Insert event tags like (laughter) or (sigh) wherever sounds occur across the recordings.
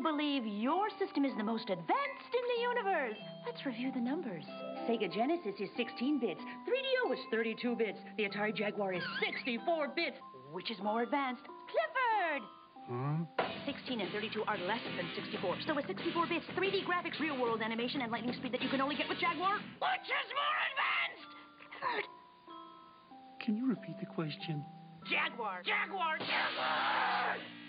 you believe your system is the most advanced in the universe? Let's review the numbers. Sega Genesis is 16 bits. 3DO is 32 bits. The Atari Jaguar is 64 bits. Which is more advanced? Clifford! Hmm? 16 and 32 are less than 64. So with 64 bits, 3D graphics, real world animation, and lightning speed that you can only get with Jaguar, which is more advanced? Clifford! Can you repeat the question? Jaguar! Jaguar! Jaguar!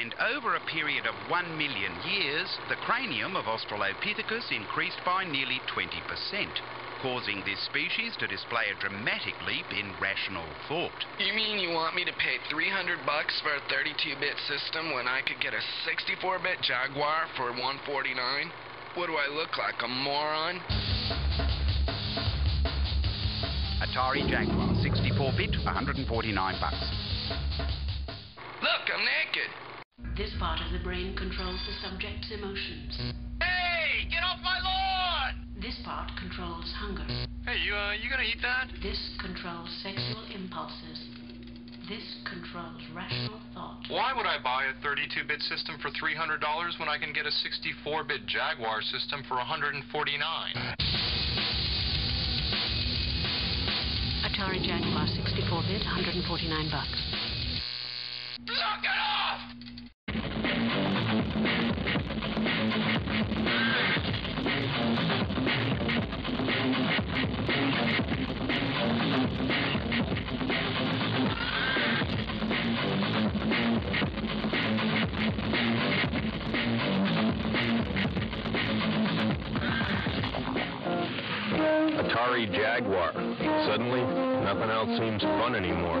And over a period of one million years, the cranium of Australopithecus increased by nearly 20%, causing this species to display a dramatic leap in rational thought. You mean you want me to pay 300 bucks for a 32-bit system when I could get a 64-bit Jaguar for 149? What do I look like, a moron? Atari Jaguar, 64-bit, 149 bucks. Look, I'm naked. This part of the brain controls the subject's emotions. Hey, get off my lawn! This part controls hunger. Hey, you, uh, you gonna eat that? This controls sexual impulses. This controls rational thought. Why would I buy a 32-bit system for $300 when I can get a 64-bit Jaguar system for 149? Atari Jaguar 64-bit, 149 bucks. Knock it off! Atari Jaguar. Suddenly, nothing else seems fun anymore.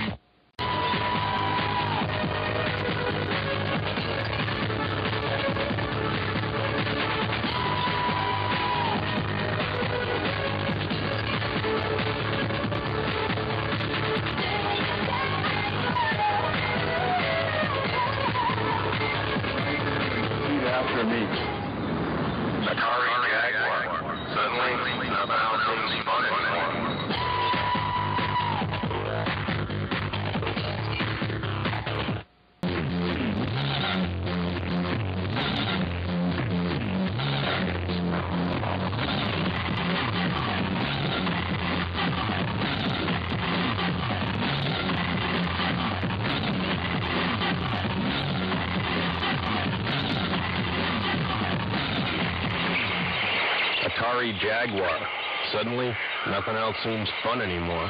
Jaguar. Suddenly, nothing else seems fun anymore.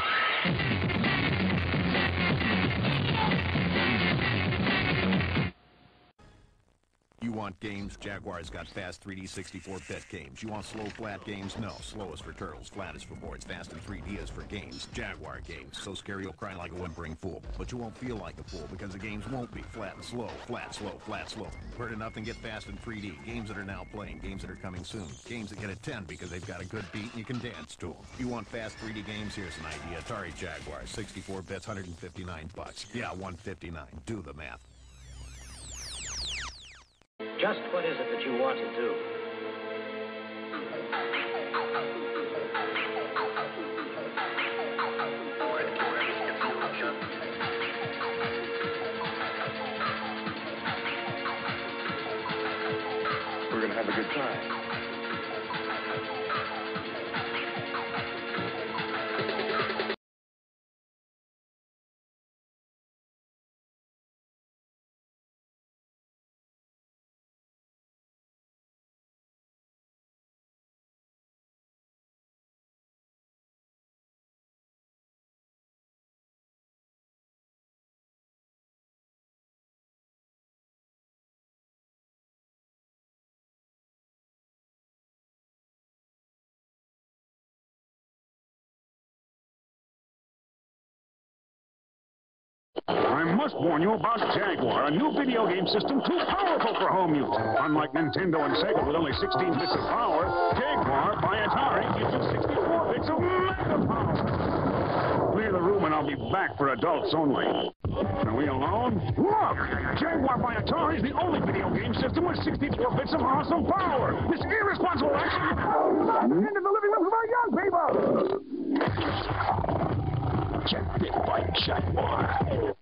Games? Jaguar's got fast 3D 64-bit games. You want slow, flat games? No. Slow is for turtles, flat is for boards, fast and 3D is for games. Jaguar games. So scary you'll cry like a whimpering fool. But you won't feel like a fool because the games won't be flat and slow, flat, slow, flat, slow. Heard enough and get fast and 3D. Games that are now playing, games that are coming soon. Games that get a 10 because they've got a good beat and you can dance to them. You want fast 3D games? Here's an idea. Atari Jaguar, 64 bits, 159 bucks. Yeah, 159. Do the math. Just what is it that you want to do? We're gonna have a good time. I must warn you about Jaguar, a new video game system too powerful for home use. Unlike Nintendo and Sega with only 16 bits of power, Jaguar by Atari gives you 64 bits of mega power. Clear the room and I'll be back for adults only. Are we alone? Look! Jaguar by Atari is the only video game system with 64 bits of awesome power. This irresponsible action into the living rooms of our young people! get bit by Jaguar.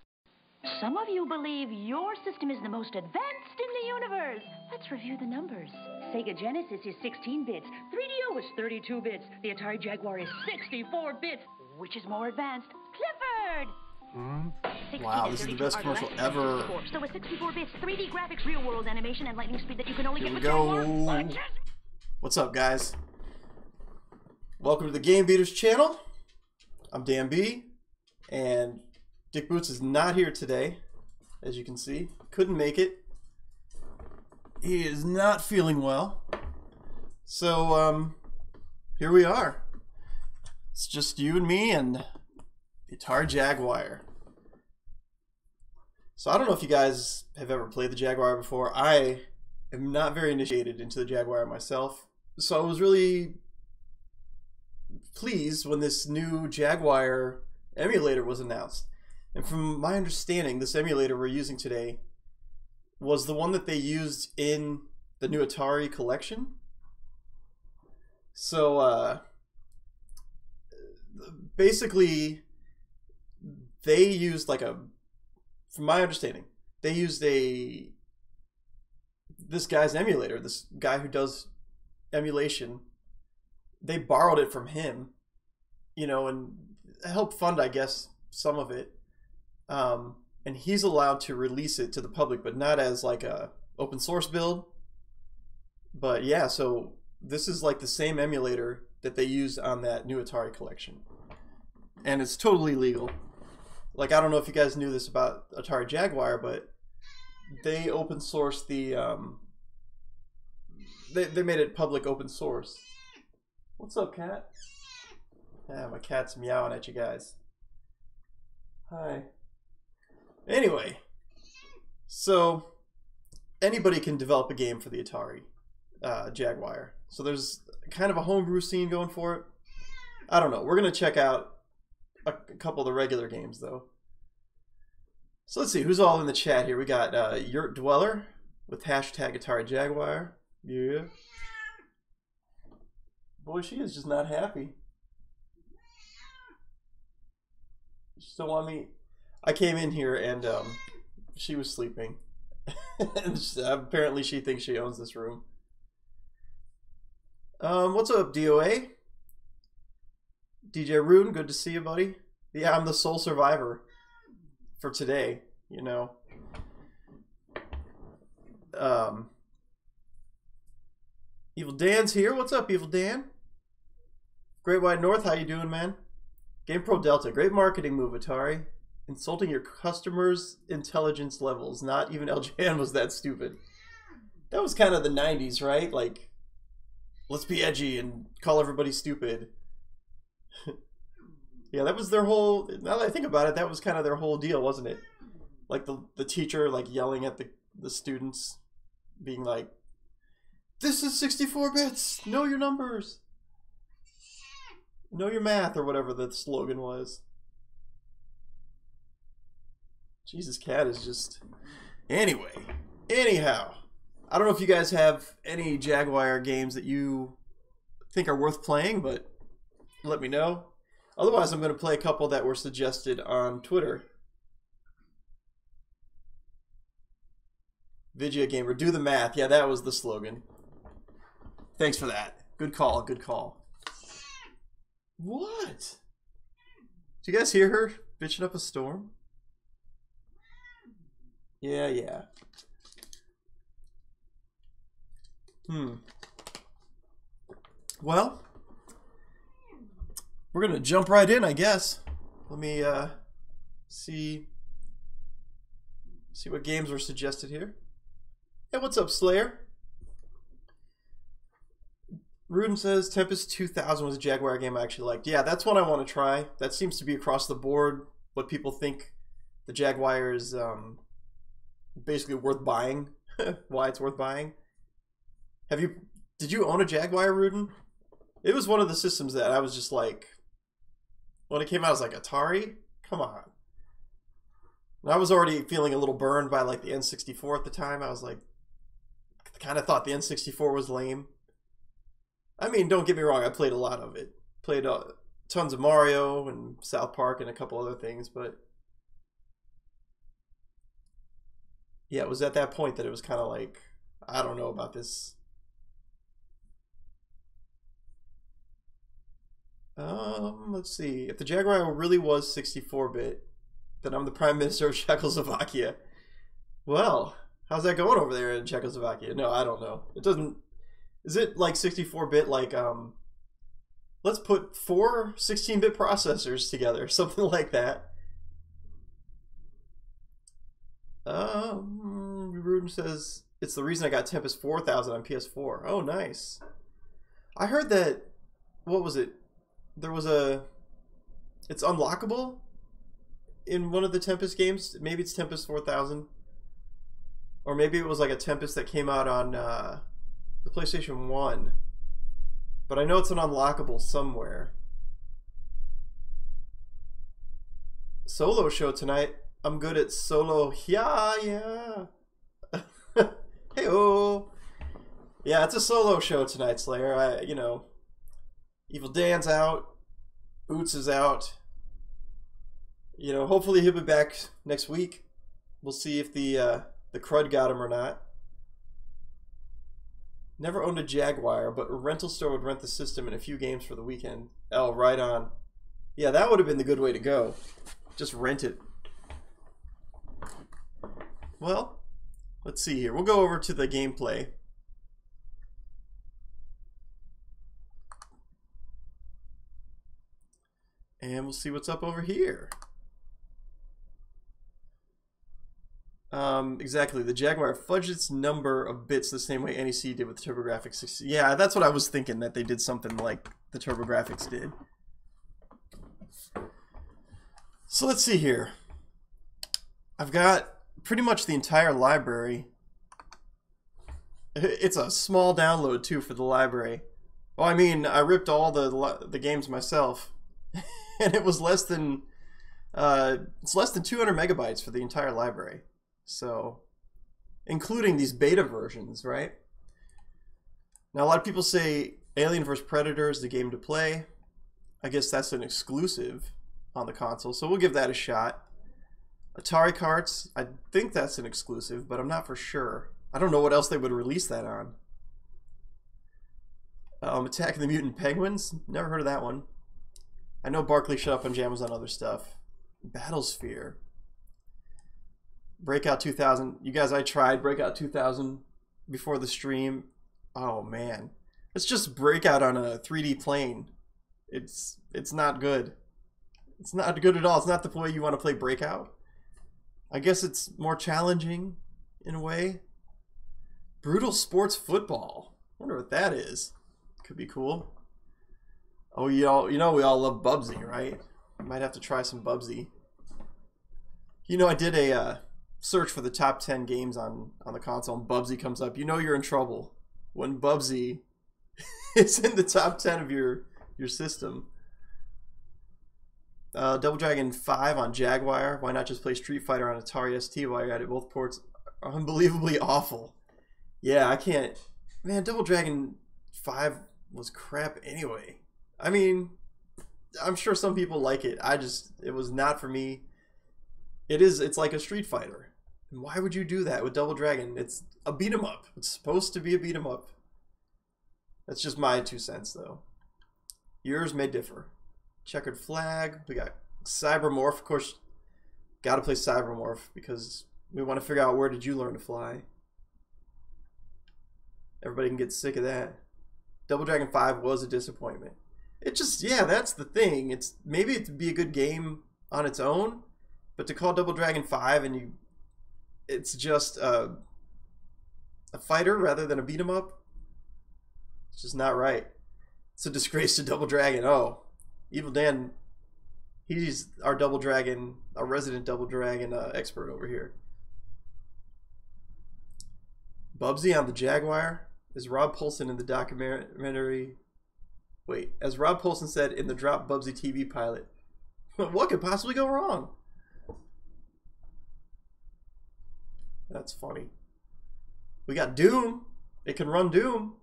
Some of you believe your system is the most advanced in the universe. Let's review the numbers. Sega Genesis is 16 bits. 3DO is 32 bits. The Atari Jaguar is 64 bits. Which is more advanced? Clifford! Hmm? Wow, this is the best commercial ever. So with 64 bits, 3D graphics, real world animation, and lightning speed that you can only Here get we with go. Jaguar. What's up, guys? Welcome to the Game Beaters channel. I'm Dan B, and Dick Boots is not here today, as you can see. Couldn't make it. He is not feeling well. So, um, here we are. It's just you and me and Atari Jaguar. So I don't know if you guys have ever played the Jaguar before. I am not very initiated into the Jaguar myself. So I was really pleased when this new Jaguar emulator was announced. And from my understanding, this emulator we're using today was the one that they used in the new Atari collection. So uh, basically, they used like a, from my understanding, they used a this guy's emulator, this guy who does emulation, they borrowed it from him, you know, and helped fund, I guess, some of it. Um, and he's allowed to release it to the public, but not as like a open source build. But yeah, so this is like the same emulator that they used on that new Atari collection, and it's totally legal. Like I don't know if you guys knew this about Atari Jaguar, but they open sourced the um, they they made it public open source. What's up, cat? Yeah, my cat's meowing at you guys. Hi. Anyway, so anybody can develop a game for the Atari uh, Jaguar. So there's kind of a homebrew scene going for it. I don't know. We're gonna check out a, a couple of the regular games though. So let's see who's all in the chat here. We got uh, Yurt Dweller with hashtag Atari Jaguar. Yeah. Boy, she is just not happy. She still want me. I came in here and um, she was sleeping. (laughs) apparently, she thinks she owns this room. Um, what's up, DOA? DJ Rune, good to see you, buddy. Yeah, I'm the sole survivor for today. You know. Um, Evil Dan's here. What's up, Evil Dan? Great White North, how you doing, man? Game Pro Delta, great marketing move, Atari. Insulting your customers' intelligence levels. Not even LJN (laughs) was that stupid. That was kind of the 90s, right? Like, let's be edgy and call everybody stupid. (laughs) yeah, that was their whole. Now that I think about it, that was kind of their whole deal, wasn't it? Like the the teacher like yelling at the the students, being like, "This is 64 bits. Know your numbers. Know your math," or whatever the slogan was. Jesus, cat is just. Anyway, anyhow, I don't know if you guys have any Jaguar games that you think are worth playing, but let me know. Otherwise, I'm going to play a couple that were suggested on Twitter. Vigia Gamer, do the math. Yeah, that was the slogan. Thanks for that. Good call, good call. What? Do you guys hear her bitching up a storm? Yeah, yeah. Hmm. Well, we're gonna jump right in, I guess. Let me uh, see see what games were suggested here. Hey, what's up, Slayer? Rudin says Tempest 2000 was a Jaguar game I actually liked. Yeah, that's one I want to try. That seems to be across the board what people think the Jaguar is um, basically worth buying. (laughs) Why it's worth buying. Have you? Did you own a Jaguar, Rudin? It was one of the systems that I was just like, when it came out, I was like, Atari, come on. And I was already feeling a little burned by like the N64 at the time. I was like, kind of thought the N64 was lame. I mean, don't get me wrong, I played a lot of it. Played uh, tons of Mario and South Park and a couple other things, but yeah, it was at that point that it was kind of like I don't know about this. Um, let's see. If the Jaguar really was 64-bit, then I'm the Prime Minister of (laughs) Czechoslovakia. Well, how's that going over there in Czechoslovakia? No, I don't know. It doesn't. Is it like 64-bit? Like um, let's put four 16-bit processors together, (laughs) something like that. Um, Rudin says it's the reason I got Tempest 4000 on PS4. Oh, nice. I heard that. What was it? There was a. It's unlockable in one of the Tempest games. Maybe it's Tempest 4000. Or maybe it was like a Tempest that came out on uh, the PlayStation 1. But I know it's an unlockable somewhere. Solo show tonight. I'm good at solo. Yeah, yeah. (laughs) hey oh. Yeah, it's a solo show tonight, Slayer. I, you know, Evil Dan's out. Boots is out. You know, hopefully he'll be back next week. We'll see if the uh, the crud got him or not. Never owned a Jaguar, but a rental store would rent the system in a few games for the weekend. Oh, right on. Yeah, that would have been the good way to go. Just rent it. Well, let's see here. We'll go over to the gameplay. And we'll see what's up over here. Um, exactly. The Jaguar fudged its number of bits the same way NEC did with the TurboGrafx 60. Yeah, that's what I was thinking, that they did something like the TurboGrafx did. So let's see here. I've got pretty much the entire library. It's a small download too for the library. Well, I mean, I ripped all the the games myself, (laughs) and it was less than uh, it's less than 200 megabytes for the entire library. So, including these beta versions, right? Now, a lot of people say Alien vs Predator is the game to play. I guess that's an exclusive on the console, so we'll give that a shot. Atari Karts, I think that's an exclusive, but I'm not for sure. I don't know what else they would release that on. Um, Attack of the Mutant Penguins, never heard of that one. I know Barkley shut up and jams on other stuff. Battlesphere. Breakout 2000. You guys, I tried Breakout 2000 before the stream. Oh man, it's just Breakout on a 3D plane. It's it's not good. It's not good at all. It's not the way you want to play Breakout. I guess it's more challenging in a way. Brutal sports football. Wonder what that is. Could be cool. Oh, you all, you know we all love Bubsy, right? Might have to try some Bubsy. You know, I did a uh, search for the top 10 games on, on the console and Bubsy comes up. You know you're in trouble when Bubsy (laughs) is in the top 10 of your, your system. Uh, Double Dragon 5 on Jaguar. Why not just play Street Fighter on Atari ST while you're at it? Both ports are unbelievably awful. Yeah, I can't. Man, Double Dragon 5 was crap anyway. I mean, I'm sure some people like it. I just, it was not for me. It is, it's like a Street Fighter. And Why would you do that with Double Dragon? It's a beat 'em up. It's supposed to be a beat 'em up. That's just my two cents, though. Yours may differ. Checkered Flag. We got Cybermorph. Of course, got to play Cybermorph because we want to figure out where did you learn to fly. Everybody can get sick of that. Double Dragon 5 was a disappointment. It just, yeah, that's the thing. It's maybe it'd be a good game on its own, but to call Double Dragon 5 and you, it's just a, a fighter rather than a beat 'em up. It's just not right. It's a disgrace to Double Dragon. Oh, Evil Dan, he's our Double Dragon, our resident Double Dragon uh, expert over here. Bubsy on the Jaguar is Rob Paulsen in the documentary. Wait, as Rob Paulsen said in the Drop Bubsy TV pilot, (laughs) what could possibly go wrong? That's funny. We got Doom. It can run Doom.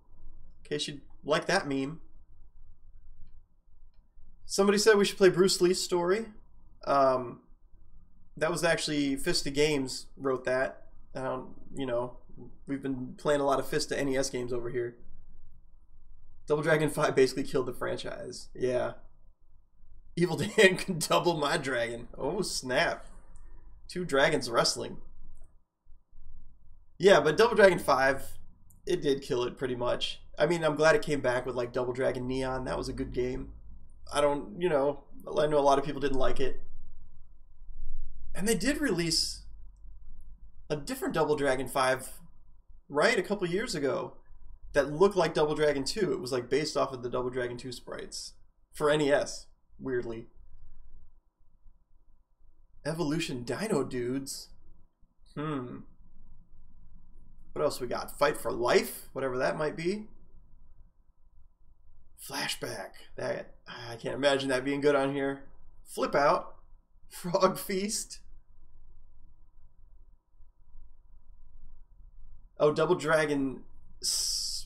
In case you like that meme. Somebody said we should play Bruce Lee's story. Um, that was actually Fista Games wrote that. Um, you know, we've been playing a lot of Fista NES games over here. Double Dragon 5 basically killed the franchise. Yeah. Evil (laughs) Dan can double my dragon. Oh, snap. Two dragons wrestling. Yeah, but Double Dragon 5, it did kill it pretty much. I mean, I'm glad it came back with like Double Dragon Neon. That was a good game. I don't, you know, I know a lot of people didn't like it. And they did release a different Double Dragon 5, right? A couple years ago that looked like Double Dragon 2. It was like based off of the Double Dragon 2 sprites for NES, weirdly. Evolution Dino Dudes. Hmm. What else we got? Fight for Life, whatever that might be. Flashback. That I can't imagine that being good on here. Flip out. (laughs) Frog Feast. Oh, Double Dragon.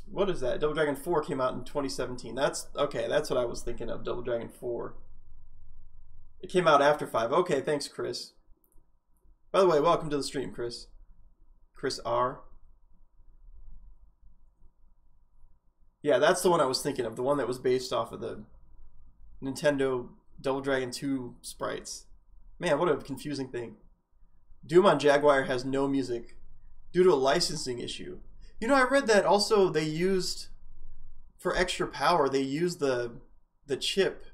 What is that? Double Dragon 4 came out in 2017. That's okay. That's what I was thinking of. Double Dragon 4. It came out after 5. Okay, thanks, Chris. By the way, welcome to the stream, Chris. Chris R. Yeah, that's the one I was thinking of. The one that was based off of the Nintendo Double Dragon 2 sprites. Man, what a confusing thing. Doom on Jaguar has no music due to a licensing issue. You know, I read that also they used for extra power, they used the the chip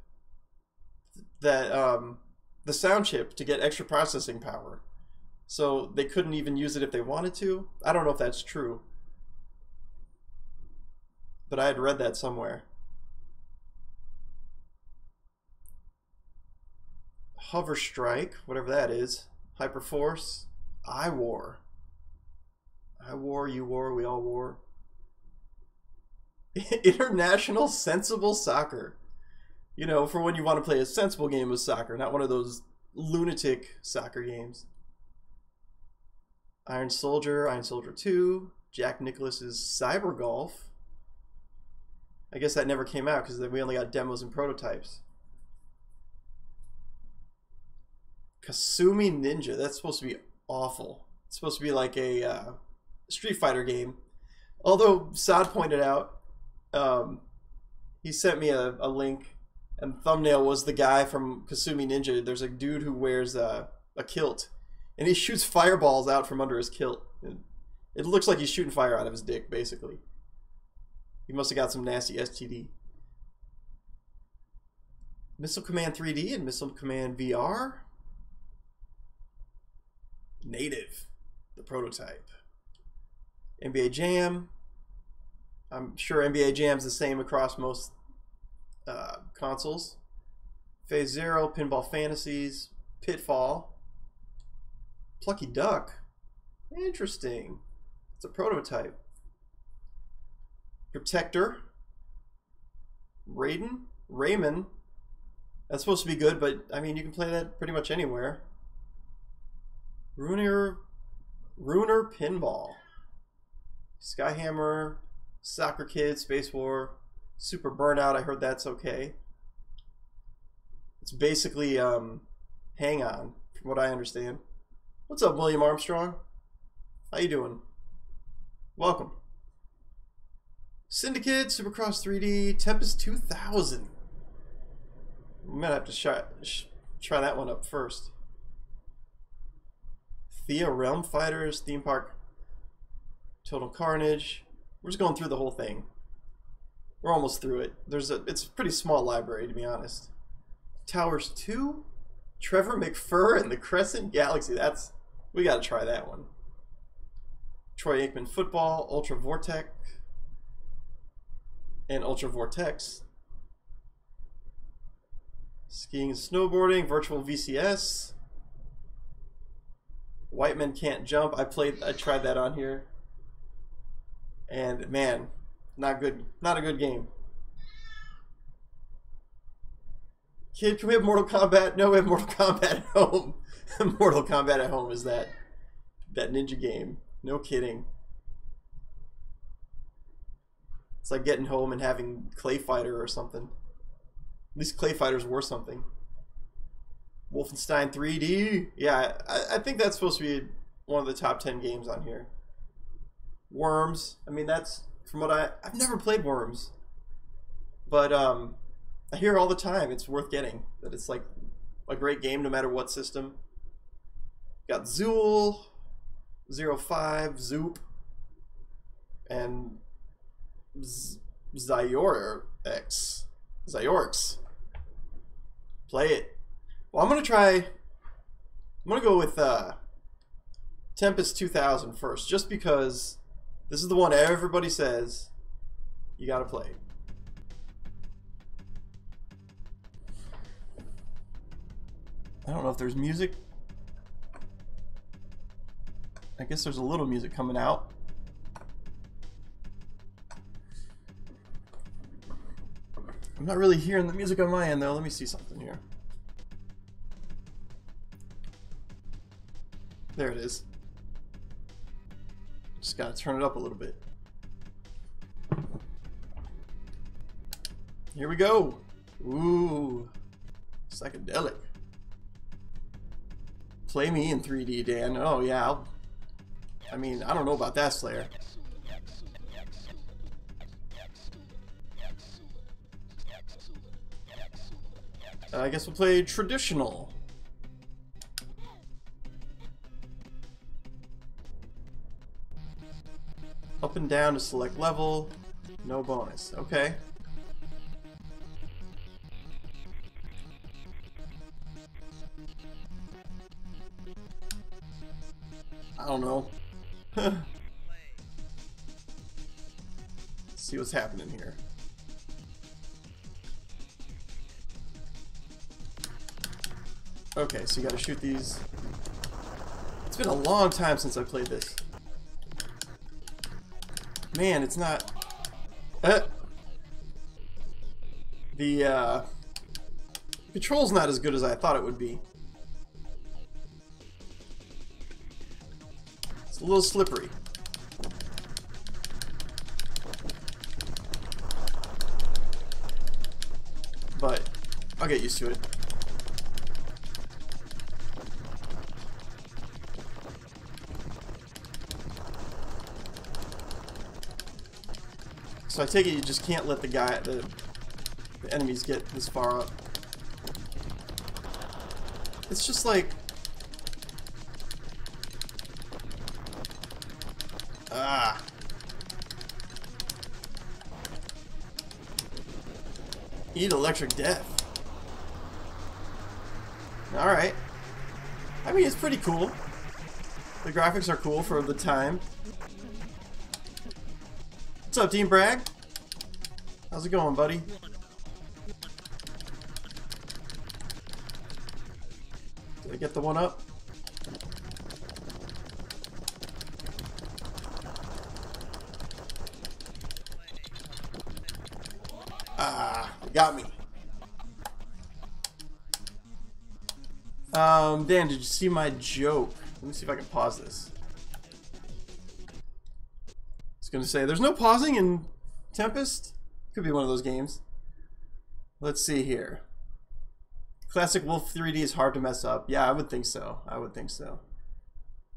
that um the sound chip to get extra processing power. So they couldn't even use it if they wanted to. I don't know if that's true. But I had read that somewhere. Hover Strike, whatever that is. Hyperforce. I War. I wore, you wore, we all wore. (laughs) International Sensible Soccer. You know, for when you want to play a sensible game of soccer, not one of those lunatic soccer games. Iron Soldier, Iron Soldier 2, Jack Nicklaus's Cyber Golf. I guess that never came out because we only got demos and prototypes. Kasumi Ninja. That's supposed to be awful. It's supposed to be like a uh, Street Fighter game. Although Sod pointed out, um, he sent me a, a link, and thumbnail was the guy from Kasumi Ninja. There's a dude who wears a, a kilt, and he shoots fireballs out from under his kilt. It looks like he's shooting fire out of his dick, basically. He must have got some nasty STD. Missile Command 3D and Missile Command VR. Native, the prototype. NBA Jam. I'm sure NBA Jam's the same across most uh, consoles. Phase Zero, Pinball Fantasies, Pitfall, Plucky Duck. Interesting. It's a prototype. Protector. Raiden. Rayman. That's supposed to be good, but I mean, you can play that pretty much anywhere. Ruiner. Ruiner Pinball. Skyhammer, Soccer Kid, Space War, Super Burnout. I heard that's okay. It's basically um, Hang On, from what I understand. What's up, William Armstrong? How you doing? Welcome. Syndicate, Supercross 3D, Tempest 2000. We might have to try, try that one up first. Thea Realm Fighters, Theme Park Total Carnage. We're just going through the whole thing. We're almost through it. There's a it's a pretty small library to be honest. Towers 2, Trevor McFur and the Crescent Galaxy. That's we got to try that one. Troy Aikman football, Ultra Vortek, and Ultra Vortek. Skiing and snowboarding, virtual VCS. White Men Can't Jump. I played I tried that on here. And man, not good. Not a good game. Kid, can we have Mortal Kombat? No, we have Mortal Kombat at (laughs) home. Mortal Kombat at home is that that ninja game. No kidding. It's like getting home and having Clay Fighter or something. At least Clay Fighters worth something. Wolfenstein 3D. Yeah, I, I think that's supposed to be one of the top 10 games on here. Worms. I mean, that's from what I I've never played Worms. But um I hear all the time it's worth getting. That it's like a great game no matter what system. Got Zool, Zero Five, Zoop, and Z- Zyorix. Zyorix. Play it. Well, I'm gonna try. I'm gonna go with uh, Tempest 2000 first, just because this is the one everybody says you gotta play. I don't know if there's music. I guess there's a little music coming out. I'm not really hearing the music on my end though. Let me see something here. There it is. Just gotta turn it up a little bit. Here we go. Ooh, psychedelic. Play me in 3D, Dan. Oh yeah. I'll, I mean, I don't know about that Slayer. Uh, I guess we'll play traditional. Up and down to select level. No bonus. Okay. I don't know. (laughs) see what's happening here. Okay, so you gotta shoot these. It's been a long time since I played this. Man, it's not... Uh, the, uh... Control's not as good as I thought it would be. It's a little slippery. But, I'll get used to it. So I take it you just can't let the guy, the, the enemies get this far up. It's just like... Ah. Eat electric death. Alright. I mean, it's pretty cool. The graphics are cool for the time. What's up, Dean Bragg? How's it going, buddy? Did I get the one up? Ah, got me. Um, Dan, did you see my joke? Let me see if I can pause this. Was gonna say, there's no pausing in Tempest? Could be one of those games. Let's see here. Classic Wolf 3D is hard to mess up. Yeah, I would think so. I would think so.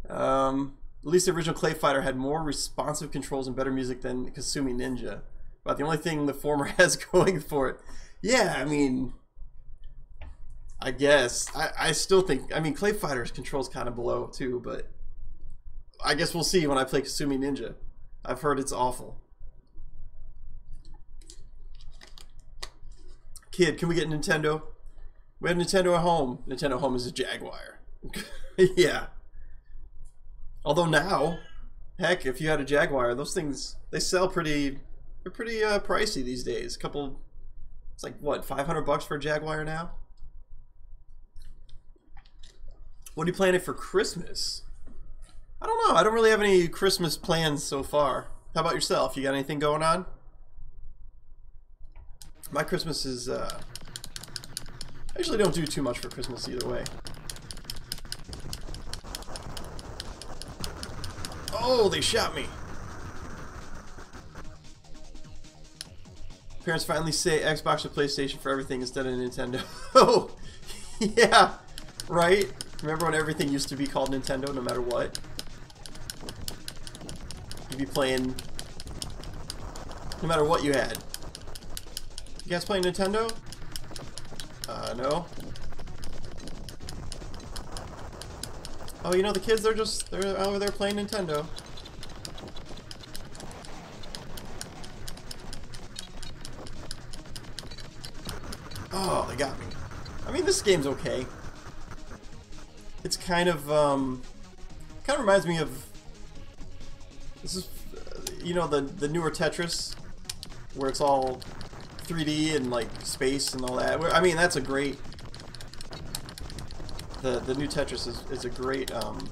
Um, at least the original Clay Fighter had more responsive controls and better music than Kasumi Ninja. But the only thing the former (laughs) has going for it. Yeah, I mean, I guess. I, I still think, I mean, Clay Fighter's controls kind of below too, but I guess we'll see when I play Kasumi Ninja. I've heard it's awful. Kid, can we get Nintendo? We have Nintendo at home. Nintendo home is a Jaguar. (laughs) yeah. Although now, heck, if you had a Jaguar, those things they sell pretty. They're pretty uh, pricey these days. A couple. It's like what, 500 bucks for a Jaguar now? What are you planning for Christmas? I don't know. I don't really have any Christmas plans so far. How about yourself? You got anything going on? My Christmas is, uh... I usually don't do too much for Christmas either way. Oh, they shot me! Parents finally say Xbox or PlayStation for everything instead of Nintendo. oh, (laughs) yeah, right? Remember when everything used to be called Nintendo no matter what? Be playing no matter what you had. You guys playing Nintendo? Uh, no. Oh, you know the kids, they're just, they're over there playing Nintendo. Oh, they got me. I mean, this game's okay. It's kind of, um, kind of reminds me of, this is, uh, you know, the, the newer Tetris, where it's all 3D and, like, space and all that. I mean, that's a great, the, the new Tetris is, is a great, um,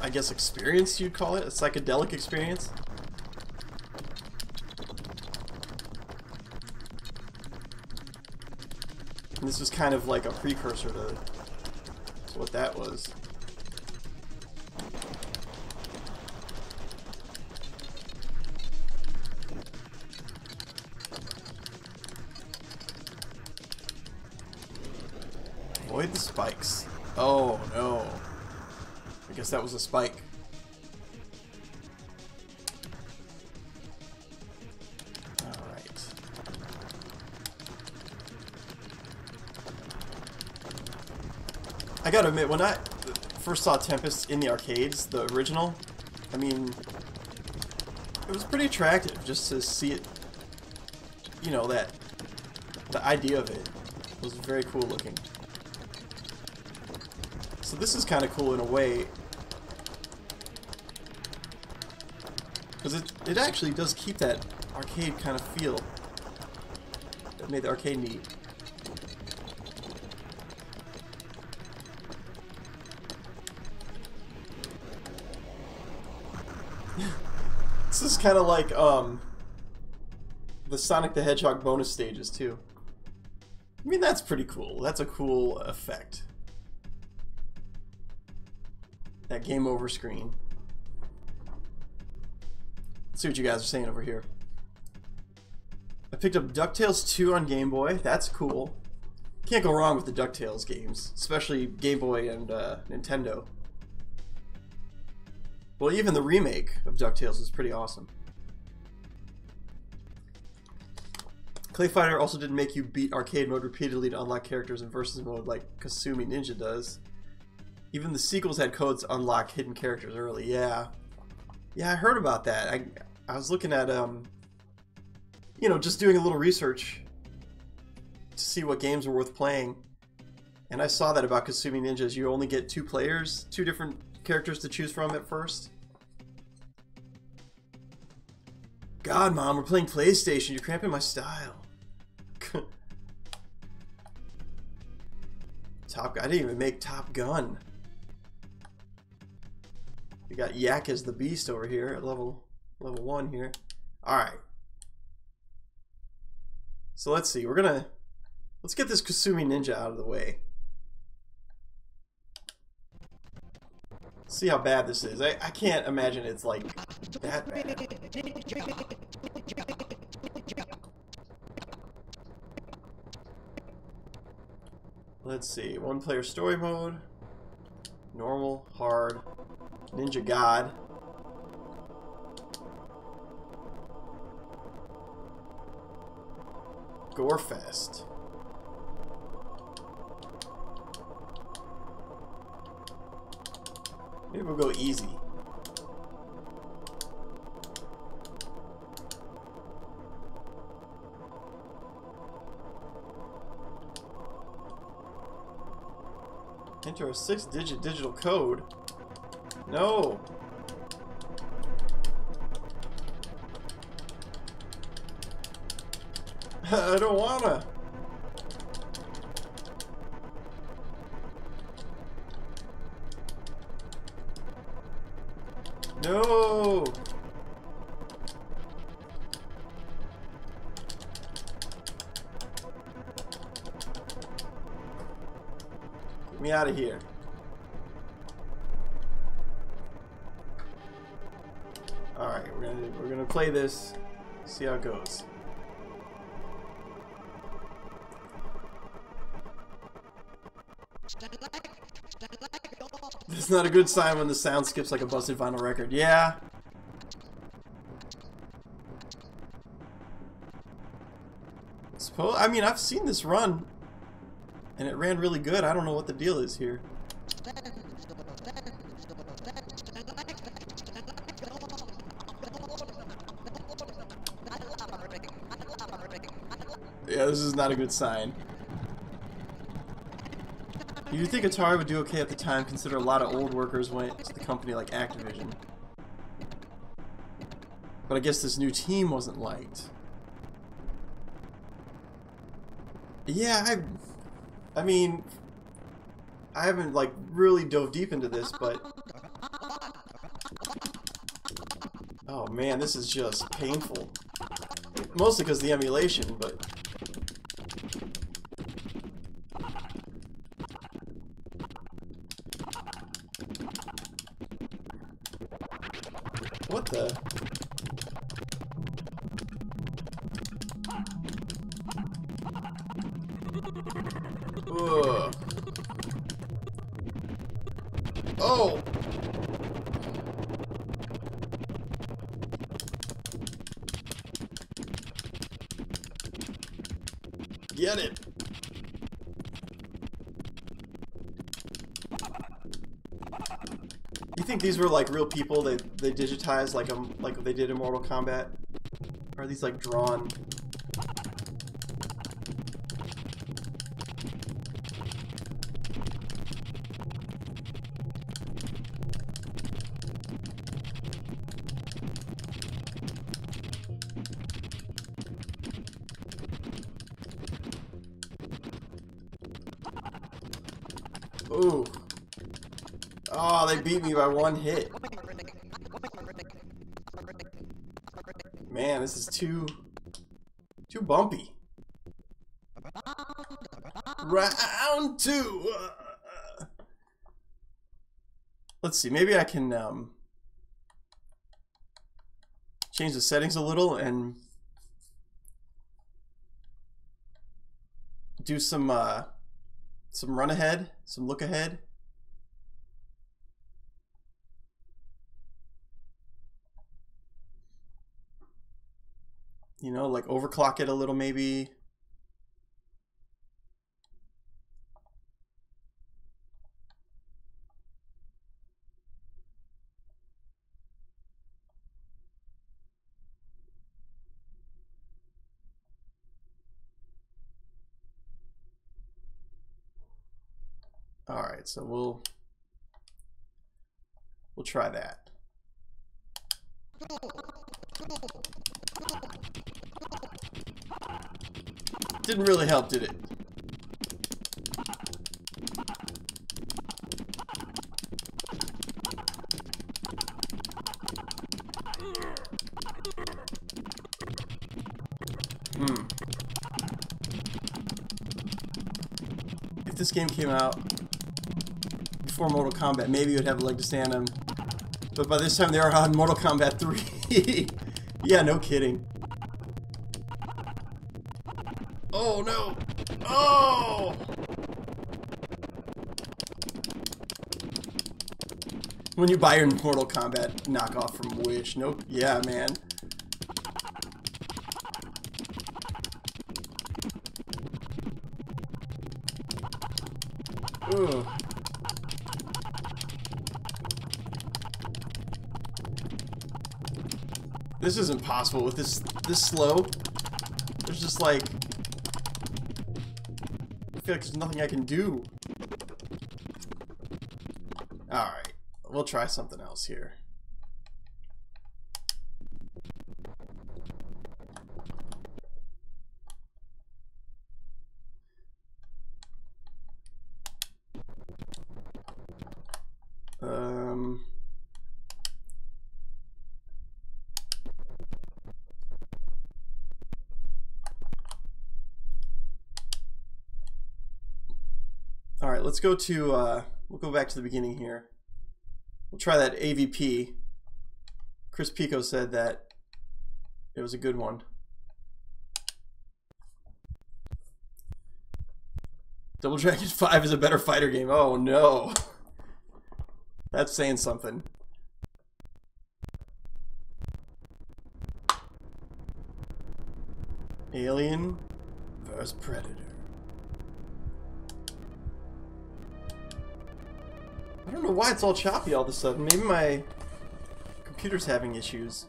I guess experience you'd call it, a psychedelic experience. And this was kind of like a precursor to, to what that was. Was a spike. I gotta admit, when I first saw Tempest in the arcades, the original, I mean, it was pretty attractive just to see it, you know, that, the idea of it was very cool looking. So this is kind of cool in a way, because it, it actually does keep that arcade kind of feel that made the arcade neat. (laughs) this is kind of like um, the Sonic the Hedgehog bonus stages too. I mean, that's pretty cool. That's a cool effect. That game over screen. See what you guys are saying over here. I picked up DuckTales 2 on Game Boy. That's cool. Can't go wrong with the DuckTales games, especially Game Boy and uh, Nintendo. Well, even the remake of DuckTales is pretty awesome. Clay Fighter also didn't make you beat arcade mode repeatedly to unlock characters in versus mode like Kasumi Ninja does. Even the sequels had codes to unlock hidden characters early. Yeah. Yeah, I heard about that. I, I was looking at, um, you know, just doing a little research to see what games were worth playing. And I saw that about Kasumi Ninjas. You only get two players, two different characters to choose from at first. God, Mom, we're playing PlayStation. You're cramping my style. (laughs) Top I didn't even make Top Gun. We got Yak as the Beast over here at level level one here. Alright. So let's see. We're gonna let's get this Kasumi Ninja out of the way. See how bad this is. I, I can't imagine it's like that bad. Let's see. One player story mode. Normal, hard, Ninja God. Gorefest. Maybe we'll go easy. Enter a six-digit digital code. No. (laughs) I don't wanna. Not a good sign when the sound skips like a busted vinyl record. Yeah. Suppose I mean I've seen this run and it ran really good. I don't know what the deal is here. Yeah, this is not a good sign. You'd think Atari would do okay at the time, consider a lot of old workers went to the company like Activision. But I guess this new team wasn't liked. Yeah, I... I mean... I haven't, like, really dove deep into this, but... Oh man, this is just painful. Mostly because the emulation, but... these were like real people? They they digitized like um like they did in Mortal Kombat? Or are these like drawn? Oh, they beat me by one hit. Man, this is too too bumpy. Round two. Let's see. Maybe I can um, change the settings a little and do some uh, some run ahead, some look ahead. Know, like overclock it a little maybe. All right, so we'll we'll try that. Didn't really help, did it? Hmm. If this game came out before Mortal Kombat, maybe would have a leg to stand on. But by this time, they are on Mortal Kombat 3. (laughs) yeah, no kidding. Oh no! Oh! When you buy your Mortal Kombat knockoff from Wish, nope. Yeah, man. This isn't possible with this this slow. There's just like I feel like there's nothing I can do. Alright, we'll try something else here. Um... All right, let's go to, uh, we'll go back to the beginning here. We'll try that AVP Chris Pico said that it was a good one. Double Dragon (laughs) 5 is a better fighter game. Oh no. That's saying something. Alien vs Predator. Don't know why it's all choppy all of a sudden. Maybe my computer's having issues.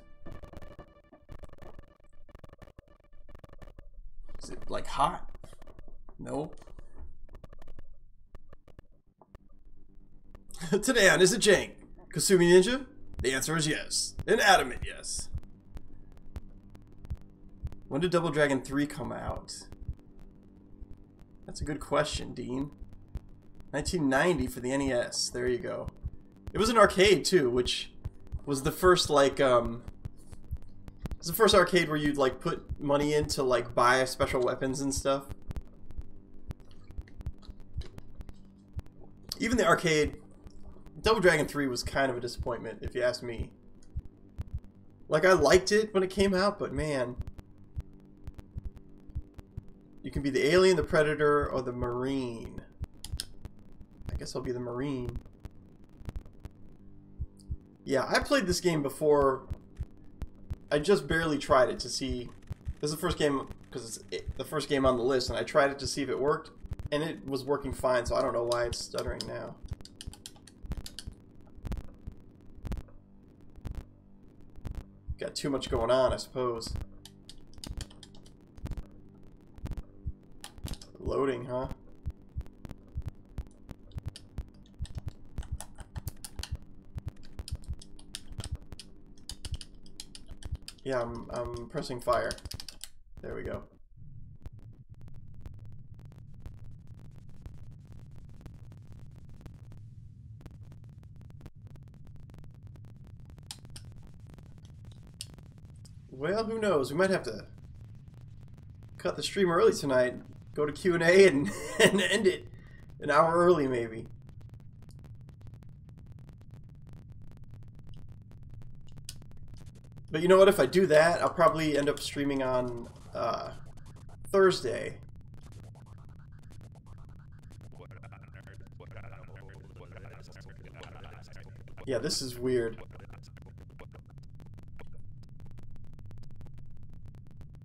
Is it like hot? No. (laughs) Today on Is It Jank? Kasumi Ninja? The answer is yes. An adamant yes. When did Double Dragon 3 come out? That's a good question, Dean. 1990 for the NES. There you go. It was an arcade too, which was the first like um it was the first arcade where you'd like put money in to like buy special weapons and stuff. Even the arcade Double Dragon 3 was kind of a disappointment if you ask me. Like I liked it when it came out, but man, you can be the alien, the predator, or the marine. I guess I'll be the marine. Yeah, I played this game before. I just barely tried it to see. This is the first game because it's the first game on the list, and I tried it to see if it worked, and it was working fine. So I don't know why it's stuttering now. Got too much going on, I suppose. Loading, huh? Yeah, I'm, I'm pressing fire. There we go. Well, who knows? We might have to cut the stream early tonight. Go to Q&A and, (laughs) and end it an hour early, maybe. But you know what? If I do that, I'll probably end up streaming on uh, Thursday. Yeah, this is weird.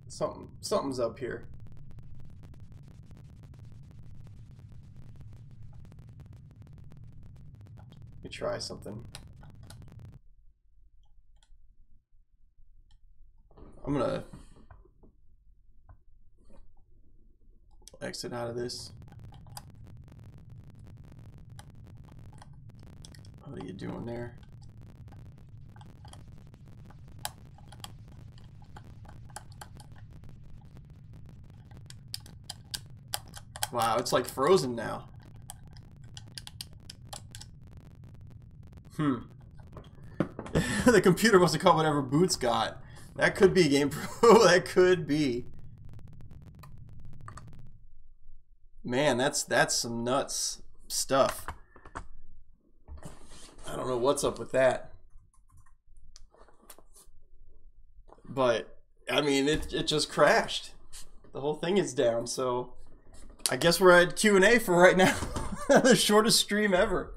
Something, something's up here. Let me try something. I'm gonna exit out of this. What are you doing there? Wow, it's like frozen now. Hmm. (laughs) the computer must have caught whatever Boots got. That could be Game (laughs) Pro. that could be. Man, that's that's some nuts stuff. I don't know what's up with that. But I mean, it it just crashed. The whole thing is down, so I guess we're at Q&A for right now. (laughs) the shortest stream ever.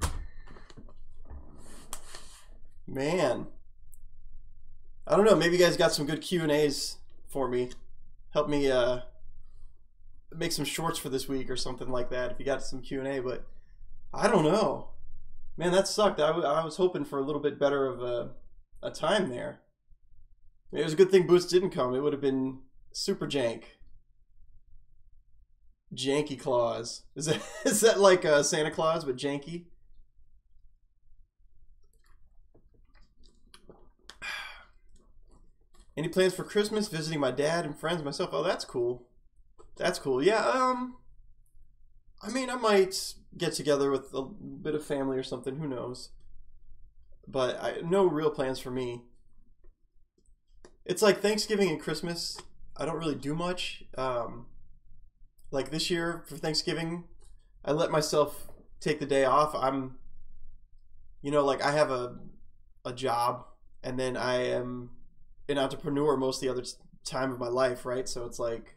Man. I don't know. Maybe you guys got some good Q and A's for me. Help me uh, make some shorts for this week or something like that. If you got some Q and A, but I don't know. Man, that sucked. I, I was hoping for a little bit better of a, a time there. It was a good thing Boots didn't come. It would have been super jank. Janky Claus. Is that (laughs) is that like uh, Santa Claus but janky? Any plans for Christmas? Visiting my dad and friends, myself. Oh, that's cool. That's cool. Yeah. Um. I mean, I might get together with a bit of family or something. Who knows? But I no real plans for me. It's like Thanksgiving and Christmas. I don't really do much. Um, like this year for Thanksgiving, I let myself take the day off. I'm, you know, like I have a a job and then I am an entrepreneur most of the other time of my life, right? So it's like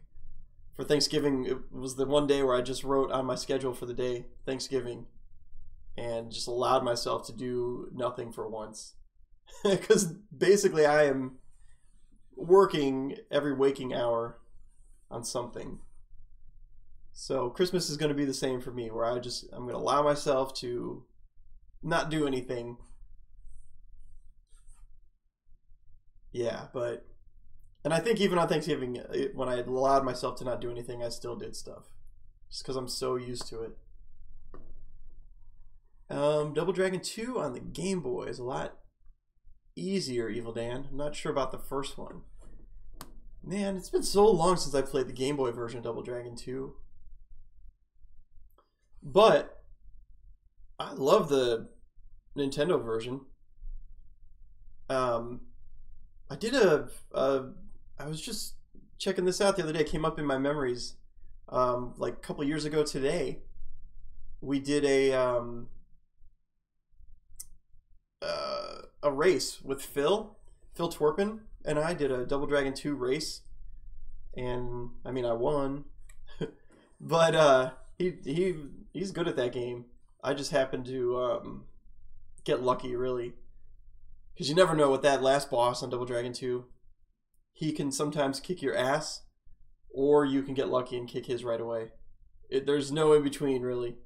for Thanksgiving, it was the one day where I just wrote on my schedule for the day Thanksgiving, and just allowed myself to do nothing for once, (laughs) because basically I am working every waking hour on something. So Christmas is going to be the same for me, where I just I'm going to allow myself to not do anything. Yeah, but and I think even on Thanksgiving, when I allowed myself to not do anything, I still did stuff, just because I'm so used to it. Um, Double Dragon Two on the Game Boy is a lot easier. Evil Dan. I'm not sure about the first one. Man, it's been so long since I played the Game Boy version of Double Dragon 2. But I love the Nintendo version. Um, I did a, a I was just checking this out the other day. It came up in my memories, um, like a couple years ago today. We did a um, uh, a race with Phil, Phil Twerpin, and I did a Double Dragon 2 race. And I mean, I won, (laughs) but uh, he he he's good at that game. I just happened to um, get lucky, really, because you never know what that last boss on Double Dragon 2. He can sometimes kick your ass, or you can get lucky and kick his right away. It, there's no in between, really.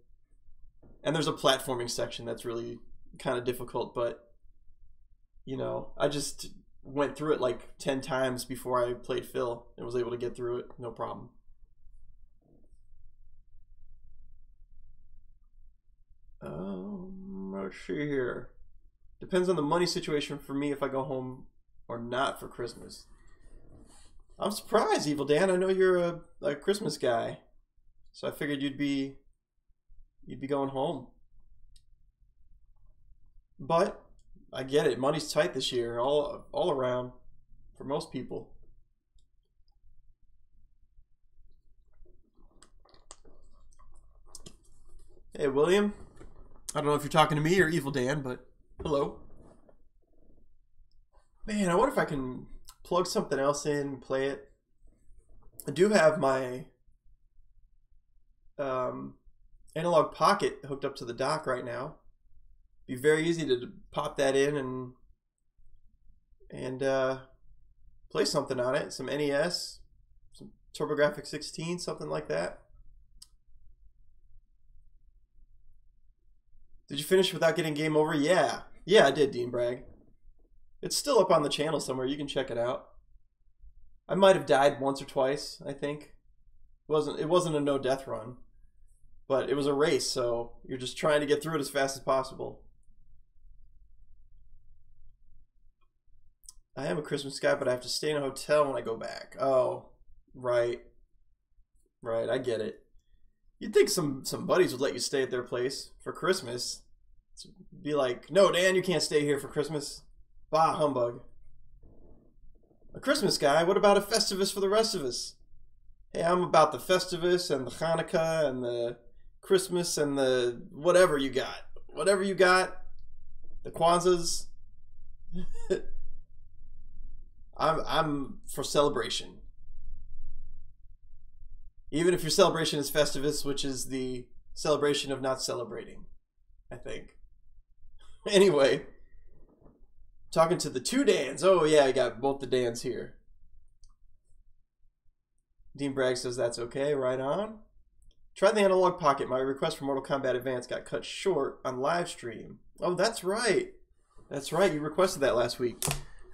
And there's a platforming section that's really kind of difficult, but you know, I just went through it like 10 times before I played Phil and was able to get through it no problem. Um, let's see here. Depends on the money situation for me if I go home or not for Christmas. I'm surprised, Evil Dan. I know you're a, a Christmas guy, so I figured you'd be you'd be going home. But I get it. Money's tight this year, all all around, for most people. Hey, William. I don't know if you're talking to me or Evil Dan, but hello. Man, I wonder if I can plug something else in and play it. I do have my um, Analogue Pocket hooked up to the dock right now. Be very easy to pop that in and and uh, play something on it. Some NES, some TurboGrafx 16, something like that. Did you finish without getting game over? Yeah. Yeah, I did, Dean Bragg. It's still up on the channel somewhere. You can check it out. I might have died once or twice, I think. It wasn't it wasn't a no death run. But it was a race, so you're just trying to get through it as fast as possible. I am a Christmas guy, but I have to stay in a hotel when I go back. Oh, right. Right, I get it. You'd think some some buddies would let you stay at their place for Christmas. Be like, no, Dan, you can't stay here for Christmas. Bah, humbug. A Christmas guy? What about a Festivus for the rest of us? Hey, I'm about the Festivus and the Hanukkah and the Christmas and the whatever you got. Whatever you got. The Kwanzas. (laughs) I'm I'm for celebration. Even if your celebration is Festivus, which is the celebration of not celebrating, I think. (laughs) Anyway, talking to the two Dans. Oh yeah, I got both the Dans here. Dean Bragg says that's okay. Right on. Try the Analogue Pocket. My request for Mortal Kombat Advance got cut short on live stream. Oh, that's right. That's right. You requested that last week.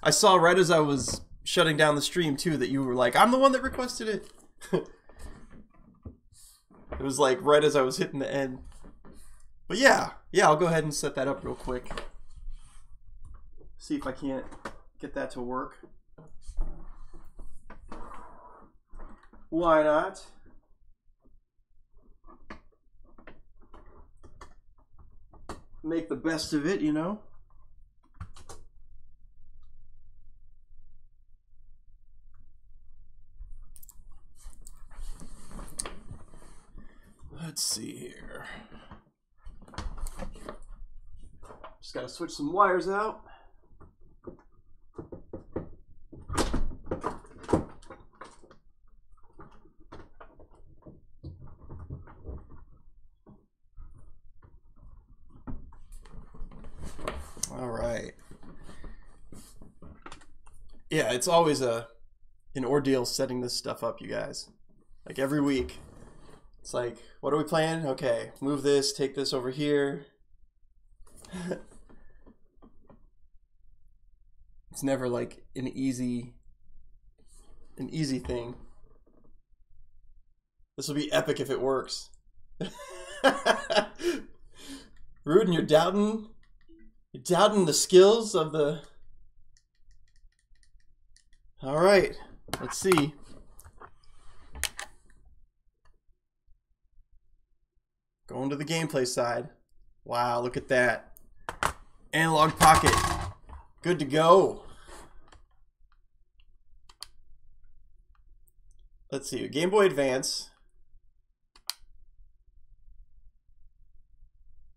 I saw right as I was shutting down the stream too that you were like, "I'm the one that requested it." (laughs) it was like right as I was hitting the end. But yeah, yeah, I'll go ahead and set that up real quick. See if I can't get that to work. Why not? Make the best of it, you know? Let's see here. Just got to switch some wires out. All right. Yeah, it's always a an ordeal setting this stuff up, you guys. Like every week, it's like, what are we playing? Okay, move this, take this over here. (laughs) it's never like an easy an easy thing. This will be epic if it works. (laughs) Rudin, you're doubting you're doubting the skills of the Alright, let's see. Going to the gameplay side. Wow, look at that. Analogue Pocket. Good to go. Let's see, Game Boy Advance.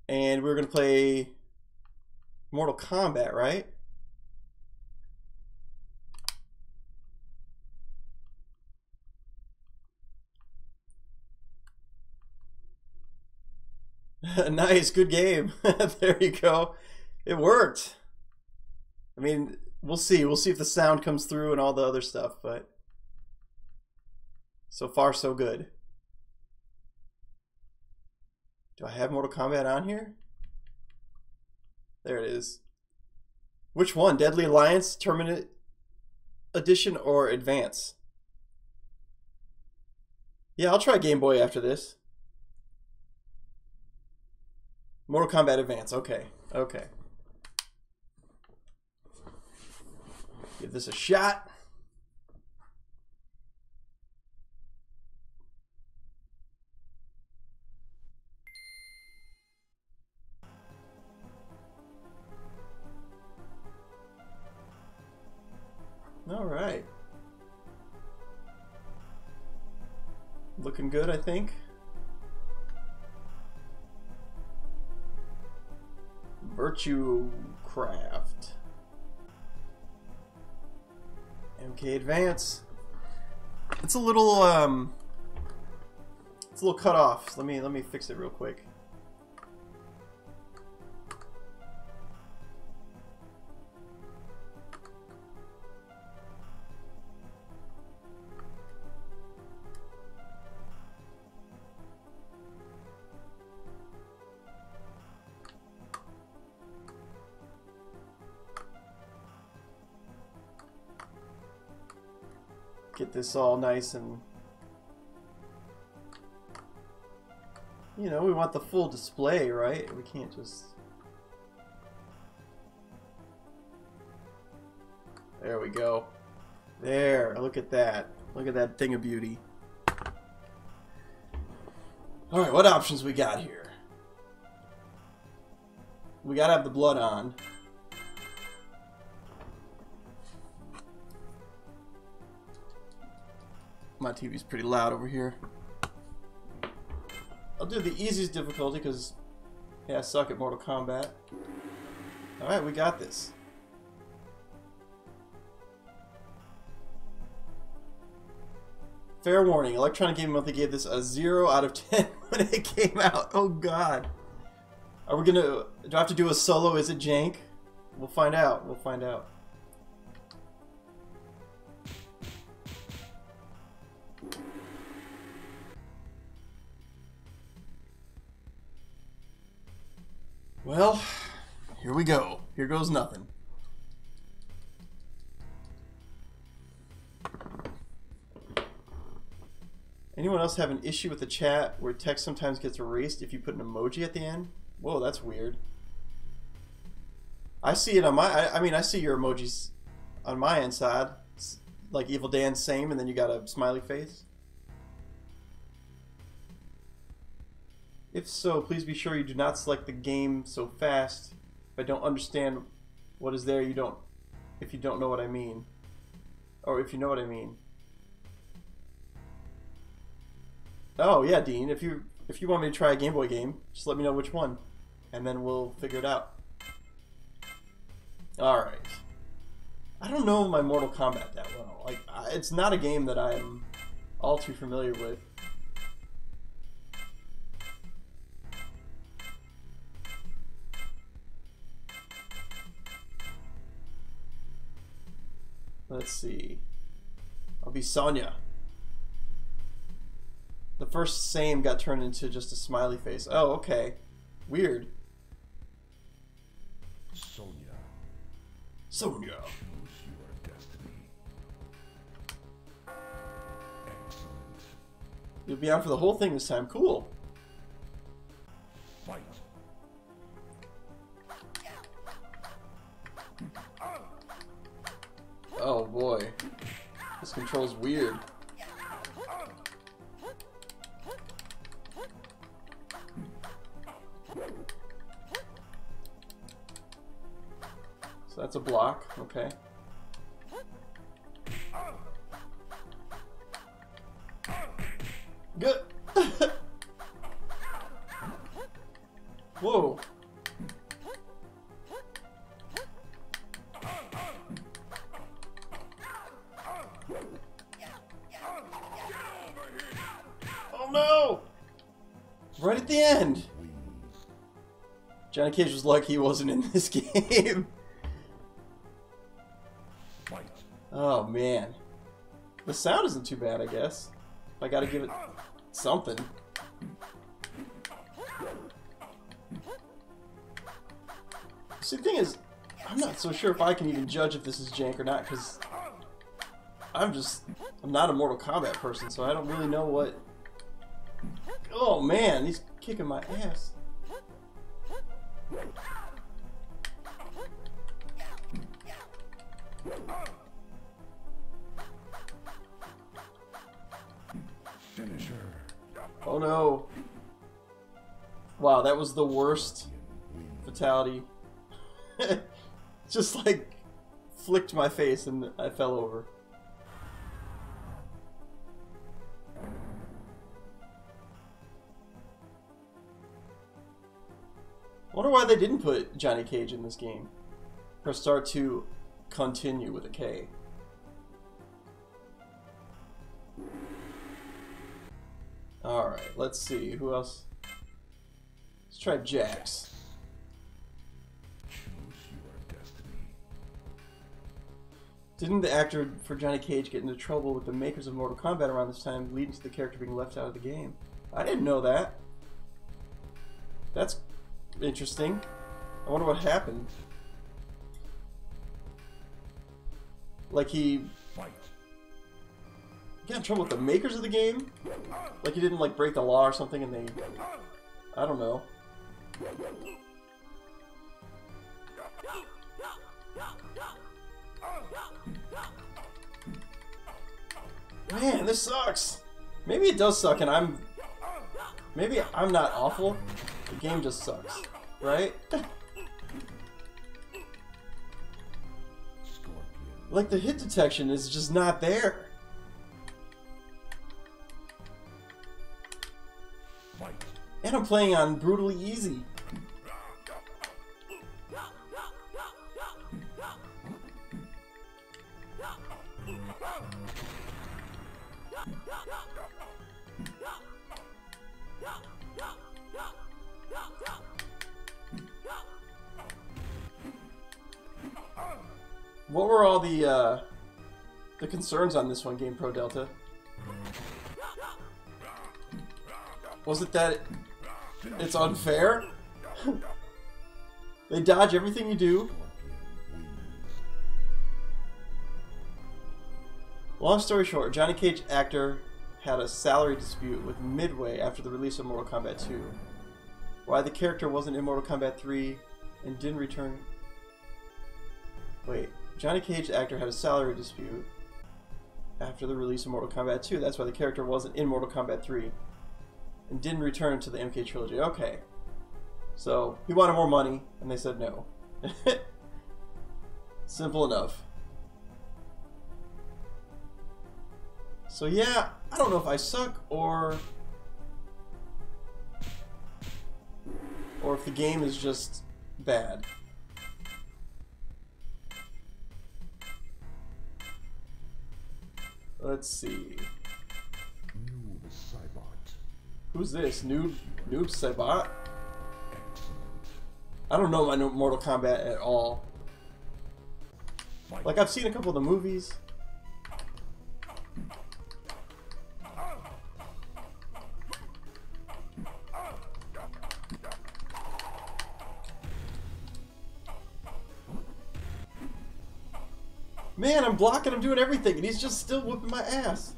And we're going to play Mortal Kombat, right? (laughs) nice, good game. (laughs) there you go. It worked. I mean, we'll see. We'll see if the sound comes through and all the other stuff, but so far so good. Do I have Mortal Kombat on here? There it is. Which one? Deadly Alliance, Tournament Edition, or Advance? Yeah, I'll try Game Boy after this. Mortal Kombat Advance. Okay. Okay. Give this a shot. All right. Looking good, I think. Virtue Craft. MK Advance. It's a little um it's a little cut off. Let me let me fix it real quick. This all nice and you know, we want the full display, right? We can't just There we go. There, look at that. Look at that thing of beauty. Alright, what options we got here? We gotta have the blood on. My TV's pretty loud over here. I'll do the easiest difficulty because, yeah, I suck at Mortal Kombat. Alright, we got this. Fair warning, Electronic Gaming Monthly gave this a 0 out of (laughs) 10 when it came out. Oh god. Are we gonna... Do I have to do a solo? Is it jank? We'll find out. We'll find out. Well, here we go. Here goes nothing. Anyone else have an issue with the chat where text sometimes gets erased if you put an emoji at the end? Whoa, that's weird. I see it on my. I, I mean, I see your emojis on my inside, like Evil Dan, same, and then you got a smiley face. If so, please be sure you do not select the game so fast. If I don't understand what is there, you don't. If you don't know what I mean, or if you know what I mean. Oh yeah, Dean. If you if you want me to try a Game Boy game, just let me know which one, and then we'll figure it out. All right. I don't know my Mortal Kombat that well. Like, it's not a game that I'm all too familiar with. Let's see. I'll be Sonya. The first same got turned into just a smiley face. Oh, okay. Weird. Sonya. Sonya. Choose your destiny. Excellent. You'll be on for the whole thing this time. Cool. Oh boy. This control's weird. So that's a block, okay. Good. (laughs) Whoa. Johnny Cage was lucky he wasn't in this (laughs) game. Oh man. The sound isn't too bad, I guess. I gotta give it something. See, the thing is, I'm not so sure if I can even judge if this is jank or not, because I'm just, I'm not a Mortal Kombat person, so I don't really know what... Oh man, he's kicking my ass. Wow, that was the worst fatality. (laughs) Just like flicked my face and I fell over. wonder why they didn't put Johnny Cage in this game. Press start to continue with a K. Alright, let's see. Who else? Let's try Jax. Choose your destiny. Didn't the actor for Johnny Cage get into trouble with the makers of Mortal Kombat around this time, leading to the character being left out of the game? I didn't know that. That's interesting. I wonder what happened. Like he Got in trouble with the makers of the game? Like you didn't like break the law or something and they I don't know. Man, this sucks. Maybe it does suck and I'm maybe I'm not awful. The game just sucks, right? (laughs) Like the hit detection is just not there. I'm playing on brutally easy. What were all the uh, the concerns on this one, Game Pro Delta? Was it that it's unfair? they dodge everything you do. Long story short, Johnny Cage actor had a salary dispute with Midway after the release of Mortal Kombat 2. Why the character wasn't in Mortal Kombat 3 and didn't return. Wait, Johnny Cage actor had a salary dispute after the release of Mortal Kombat 2. That's why the character wasn't in Mortal Kombat 3 and didn't return to the MK trilogy. Okay. So, he wanted more money, and they said no. (laughs) Simple enough. So yeah, I don't know if I suck or or if the game is just bad. Let's see. Who's this? Noob Noob Saibot? I don't know my Mortal Kombat at all. Like I've seen a couple of the movies. Man, I'm blocking, I'm doing everything, and he's just still whooping my ass.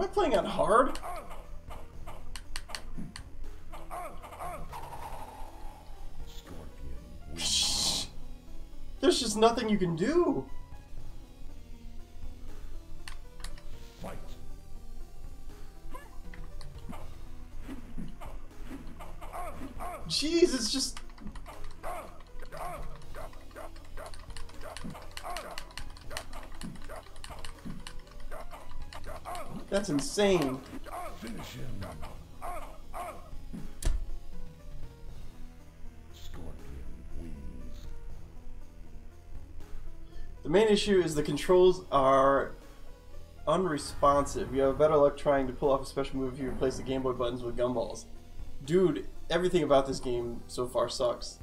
Am I playing on hard? There's just nothing you can do. Fight. Jeez, it's just. That's insane. The main issue is the controls are unresponsive. You have better luck trying to pull off a special move if you replace the Game Boy buttons with gumballs. Dude, everything about this game so far sucks.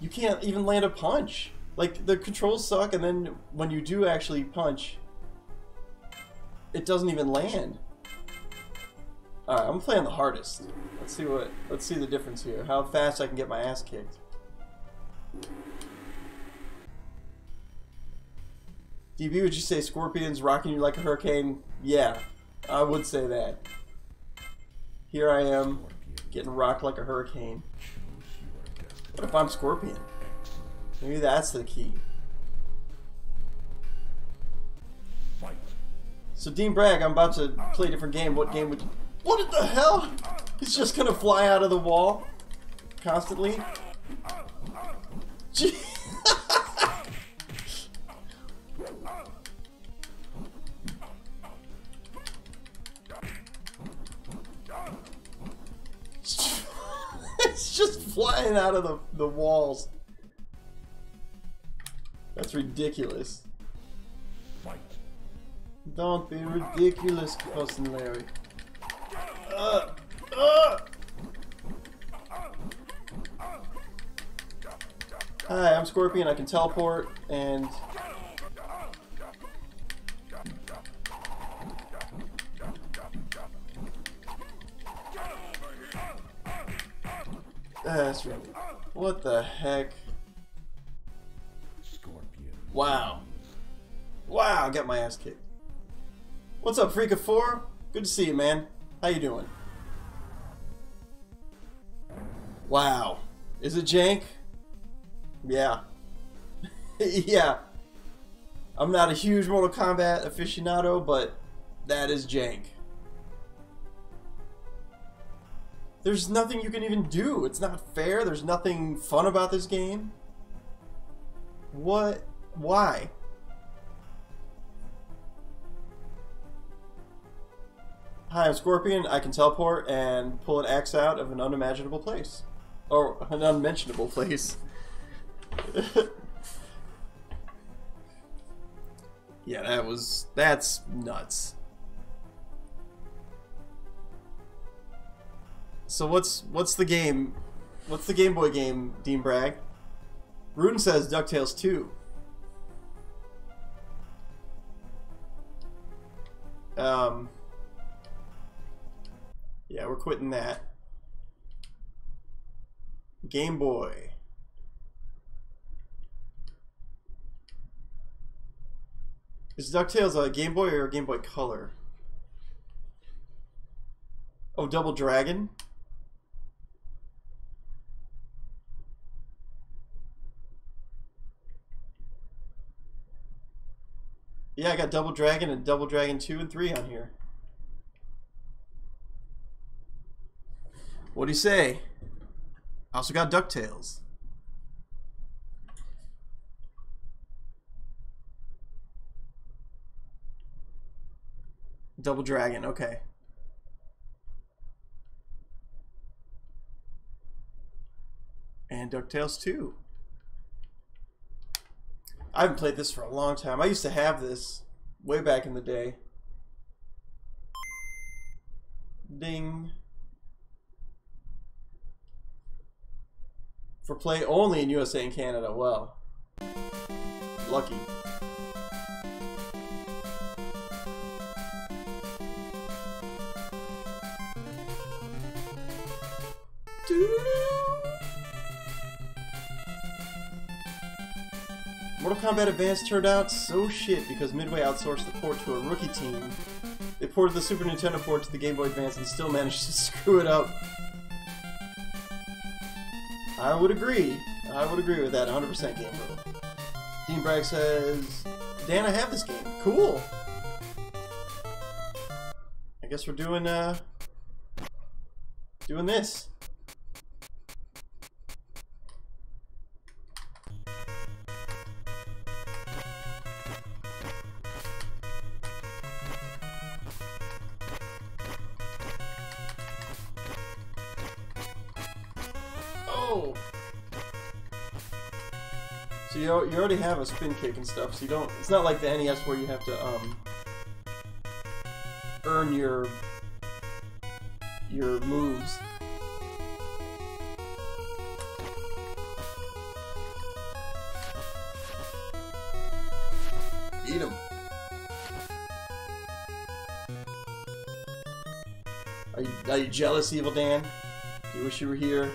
You can't even land a punch. Like, the controls suck, and then when you do actually punch, it doesn't even land. Alright, I'm playing the hardest. Let's see what let's see the difference here. How fast I can get my ass kicked. DB, would you say Scorpion's rocking you like a hurricane? Yeah, I would say that. Here I am, getting rocked like a hurricane. What if I'm Scorpion? Maybe that's the key. So Dean Bragg, I'm about to play a different game. What game would? You... What the hell? He's just gonna fly out of the wall constantly. Gee. (laughs) it's just flying out of the, the walls. That's ridiculous. Don't be ridiculous, Cousin Larry. Uh, uh. Hi, I'm Scorpion. I can teleport and. That's right. What the heck? Scorpion. Wow. Wow, I got my ass kicked. What's up, Freak of Four? Good to see you, man. How you doing? Wow. Is it jank? Yeah. (laughs) yeah. I'm not a huge Mortal Kombat aficionado, but that is jank. There's nothing you can even do. It's not fair. There's nothing fun about this game. What? Why? Hi, I'm Scorpion. I can teleport and pull an axe out of an unimaginable place. Or an unmentionable place. (laughs) yeah, that was... That's nuts. So what's what's the game? What's the Game Boy game, Dean Bragg? Ruden says DuckTales 2. Um... Yeah, we're quitting that. Game Boy. Is DuckTales a Game Boy or a Game Boy Color? Oh, Double Dragon? Yeah, I got Double Dragon and Double Dragon 2 and 3 on here. What do you say? I also got DuckTales. Double Dragon, okay. And DuckTales 2. I haven't played this for a long time. I used to have this way back in the day. Ding. for play only in USA and Canada. Well, Lucky. Mortal Kombat Advance turned out so shit because Midway outsourced the port to a rookie team. They ported the Super Nintendo port to the Game Boy Advance and still managed to (laughs) screw it up. I would agree. I would agree with that 100% Game Bro. Dean Bragg says, Dan, I have this game. Cool. I guess we're doing, uh, doing this. Already have a spin kick and stuff, so you don't, it's not like the NES where you have to, um, earn your, your moves. Eat him. Are you, are you jealous, Evil Dan? Do you wish you were here?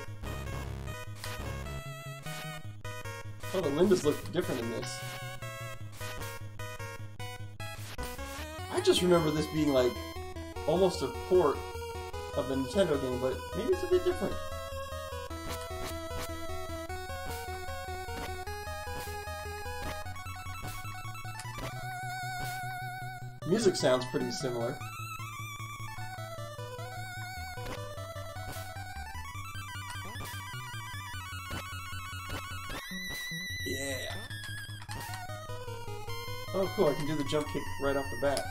Lindas look different in this. I just remember this being like almost a port of the Nintendo game, but maybe it's a bit different. Music sounds pretty similar. Cool. I can do the jump kick right off the bat.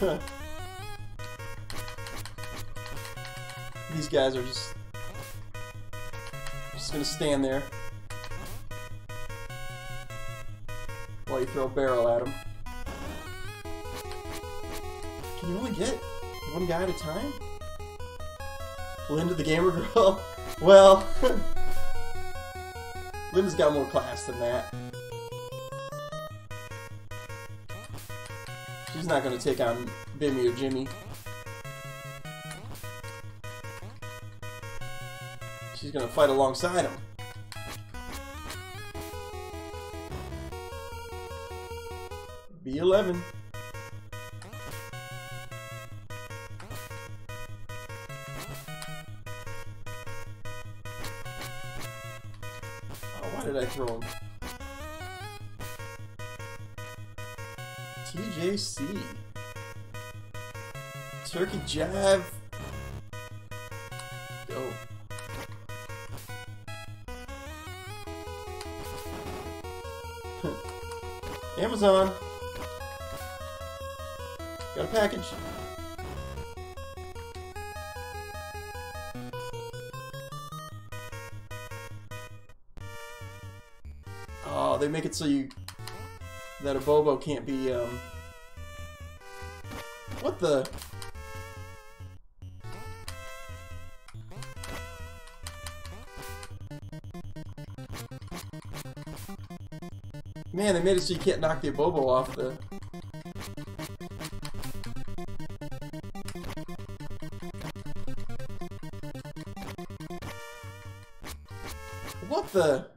(laughs) These guys are just time? Linda the gamer girl? (laughs) well, (laughs) Linda's got more class than that. She's not gonna take on Bimmy or Jimmy. She's gonna fight alongside him. B11. Him? TJC. Turkey jab. It so you that Abobo can't be um What the? Man, they made it so you can't knock the Bobo off the What the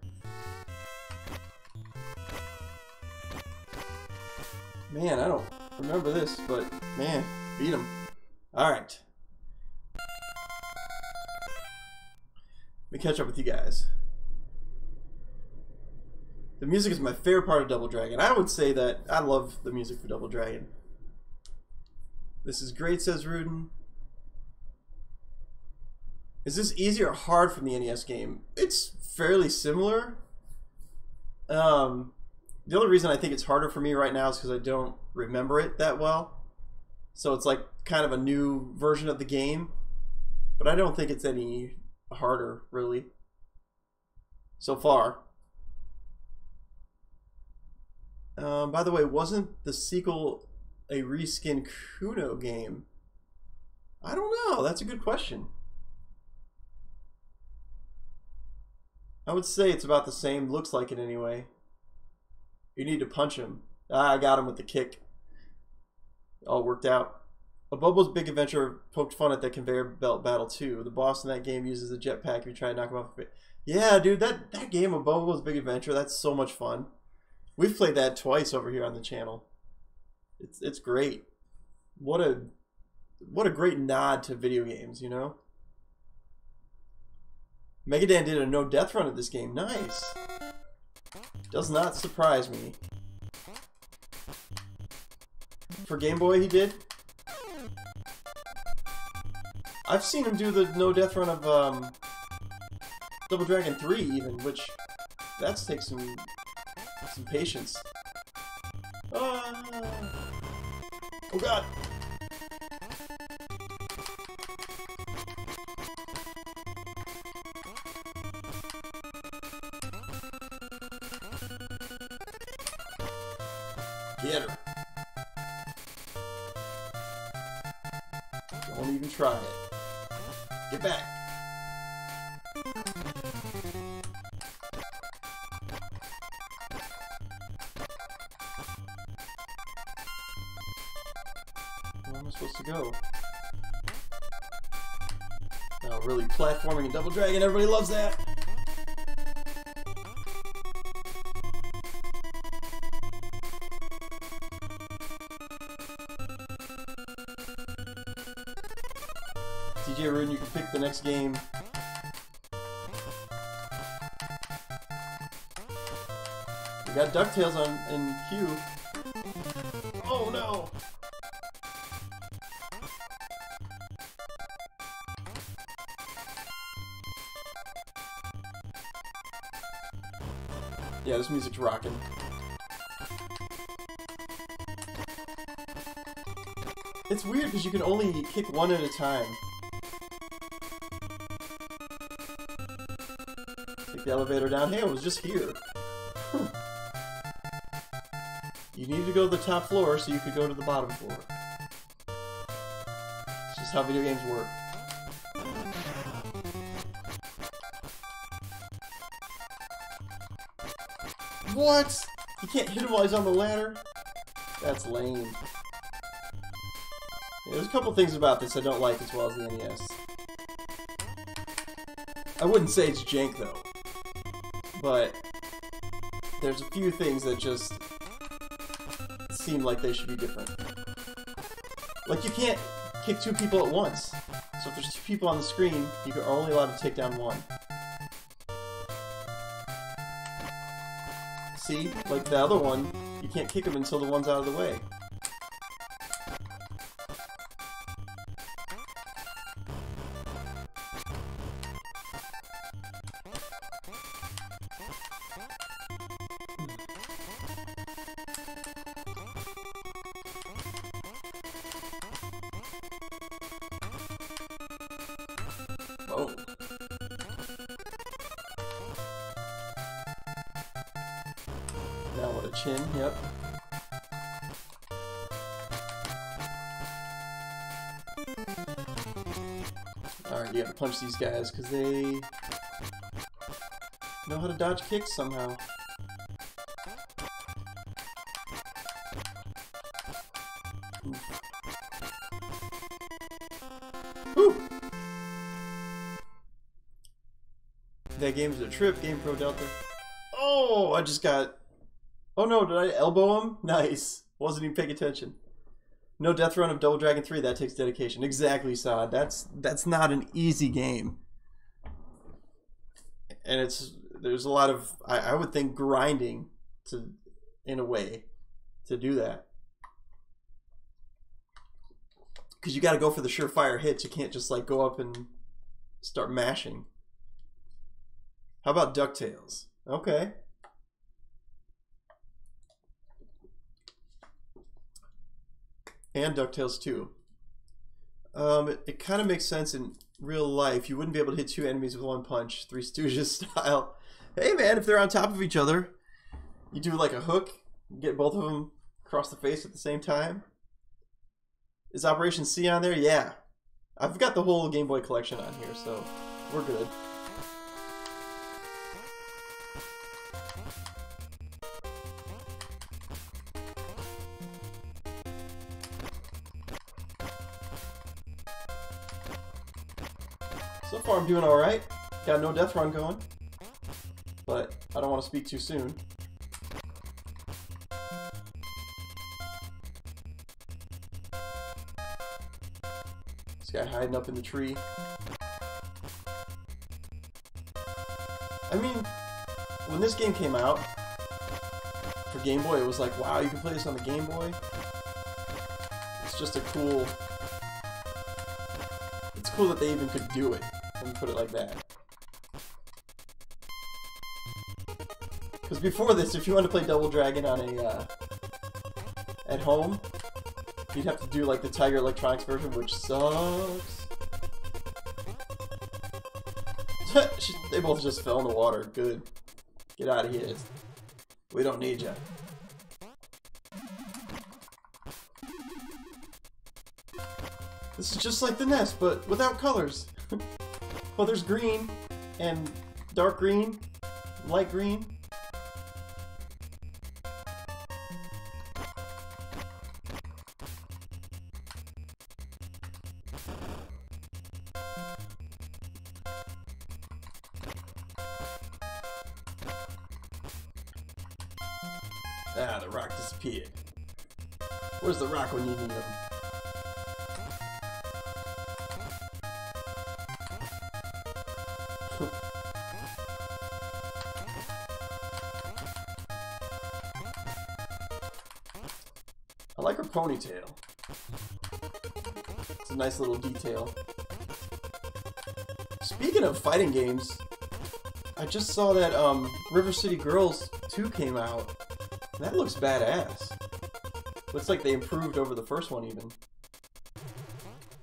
music is my favorite part of Double Dragon. I would say that I love the music for Double Dragon. This is great, says Rudin. Is this easy or hard from the NES game? It's fairly similar. Um, the only reason I think it's harder for me right now is because I don't remember it that well. So it's like kind of a new version of the game. But I don't think it's any harder, really. So far. Um, by the way, wasn't the sequel a reskin Kunio game? I don't know. That's a good question. I would say it's about the same. Looks like it anyway. You need to punch him. Ah, I got him with the kick. All worked out. Abobo's Big Adventure poked fun at that conveyor belt battle too. The boss in that game uses a jetpack if you try to knock him off. Yeah, dude, that, that game of Bobo's Big Adventure, that's so much fun. We've played that twice over here on the channel. It's it's great. What a what a great nod to video games, you know? Megadan did a no death run of this game. Nice. Does not surprise me. For Game Boy, he did. I've seen him do the no death run of um, Double Dragon 3 even, which that's takes some some patience. Ah. Oh god. Double Dragon, everybody loves that! DJ Rune, you can pick the next game. We got DuckTales on in queue. This music's rocking. It's weird because you can only kick one at a time. Take the elevator down. Hey, I was just here. Hmm. You needed to go to the top floor so you could go to the bottom floor. It's just how video games work. What? You can't hit him while he's on the ladder? That's lame. Yeah, there's a couple things about this I don't like as well as the NES. I wouldn't say it's jank though, but there's a few things that just seem like they should be different. Like you can't kick two people at once. So if there's two people on the screen, you are only allowed to take down one. See? Like the other one, you can't kick him until the one's out of the way. These guys because they know how to dodge kicks somehow. That game's a trip, Game Pro Delta. Oh, I just got... Oh no, did I elbow him? (laughs) Nice. Wasn't even paying attention. No death run of Double Dragon 3, that takes dedication. Exactly, Sod. That's that's not an easy game. And it's there's a lot of I, I would think grinding to in a way to do that. Because you got to go for the surefire hits. You can't just like go up and start mashing. How about DuckTales? Okay. And DuckTales 2. Um, it, it kind of makes sense in real life. You wouldn't be able to hit two enemies with one punch, (laughs) Three Stooges style. Hey man, if they're on top of each other, you do like a hook, get both of them across the face at the same time. Is Operation C on there? Yeah. I've got the whole Game Boy collection on here, so we're good. I'm doing alright. Got no death run going. But I don't want to speak too soon. This guy hiding up in the tree. I mean, when this game came out for Game Boy, it was like, wow, you can play this on the Game Boy. It's just a cool. It's cool that they even could do it. Let me put it like that. Because before this, if you wanted to play Double Dragon on a uh, at home, you'd have to do like the Tiger Electronics version, which sucks. (laughs) they both just fell in the water. Good. Get out of here. We don't need you. This is just like the NES, but without colors. (laughs) well, there's green, and dark green, light green. Ponytail. It's a nice little detail. Speaking of fighting games, I just saw that um, River City Girls 2 came out. That looks badass. Looks like they improved over the first one even.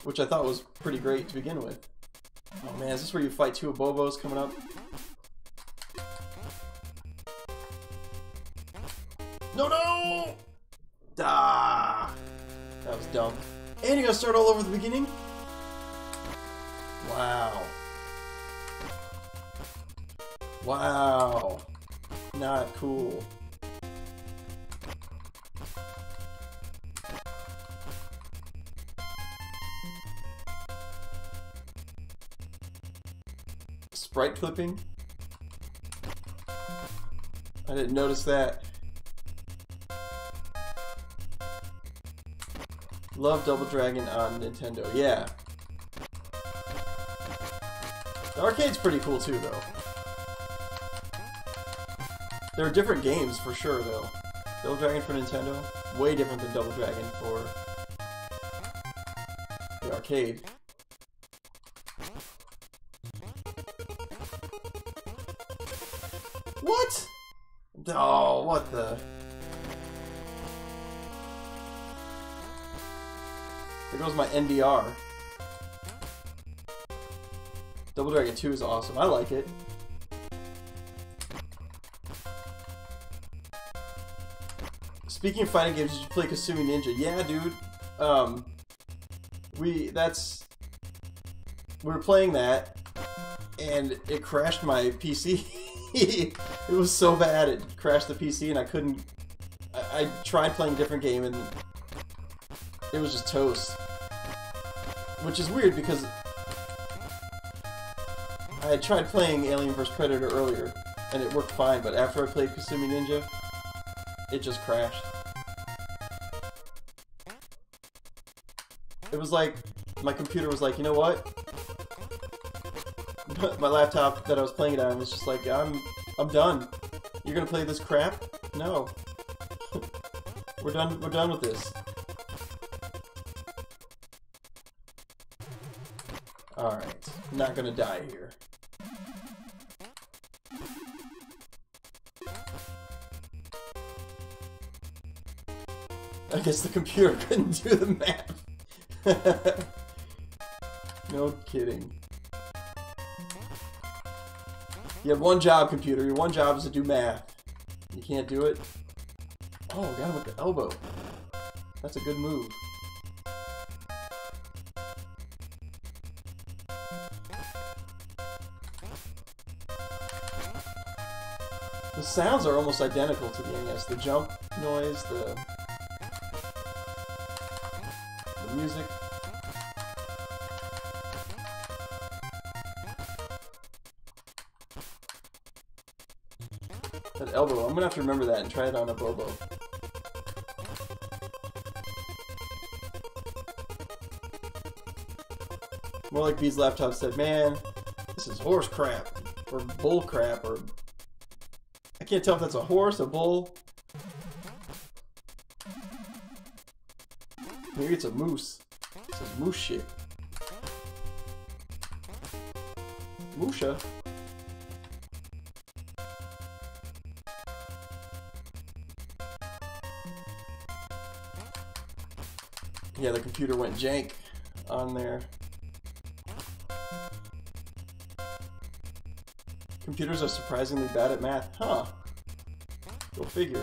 Which I thought was pretty great to begin with. Oh man, is this where you fight two Abobos coming up? Start all over the beginning? Wow. Wow. Not cool. Sprite clipping? I didn't notice that. Love Double Dragon on Nintendo, yeah. The arcade's pretty cool too, though. There are different games for sure, though. Double Dragon for Nintendo, way different than Double Dragon for the arcade. Goes my NDR. Double Dragon 2 is awesome. I like it. Speaking of fighting games, did you play Kasumi Ninja? Yeah, dude. Um, we that's we were playing that, and it crashed my PC. (laughs) it was so bad it crashed the PC, and I couldn't. I, I tried playing a different game, and it was just toast. Which is weird because I had tried playing Alien vs Predator earlier, and it worked fine. But after I played Kasumi Ninja, it just crashed. It was like my computer was like, you know what? (laughs) my laptop that I was playing it on was just like, I'm I'm done. You're gonna play this crap? No. (laughs) we're done we're done with this. Alright. Not gonna die here. I guess the computer (laughs) couldn't do the math. (laughs) no kidding. You have one job, computer. Your one job is to do math. You can't do it? Oh, got him with the elbow. That's a good move. sounds are almost identical to the NES. The jump noise, the, the music. That elbow, I'm gonna have to remember that and try it on Abobo. More like B's laptop said, man, this is horse crap, or bull crap, or can't tell if that's a horse, a bull. Maybe it's a moose. It says moose shit. Musha. Yeah, the computer went jank on there. Computers are surprisingly bad at math. Huh. Go figure.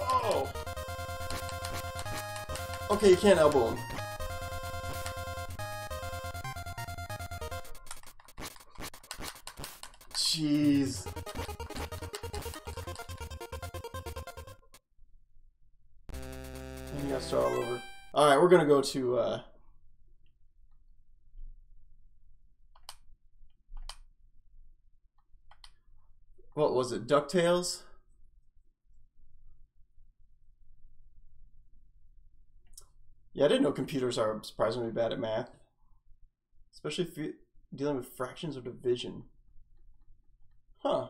Oh! Okay, you can't elbow him. Jeez. And you gotta start all over. Alright, we're gonna go to, uh... What was it? DuckTales? Yeah, I didn't know computers are surprisingly bad at math. Especially if you're dealing with fractions or division. Huh.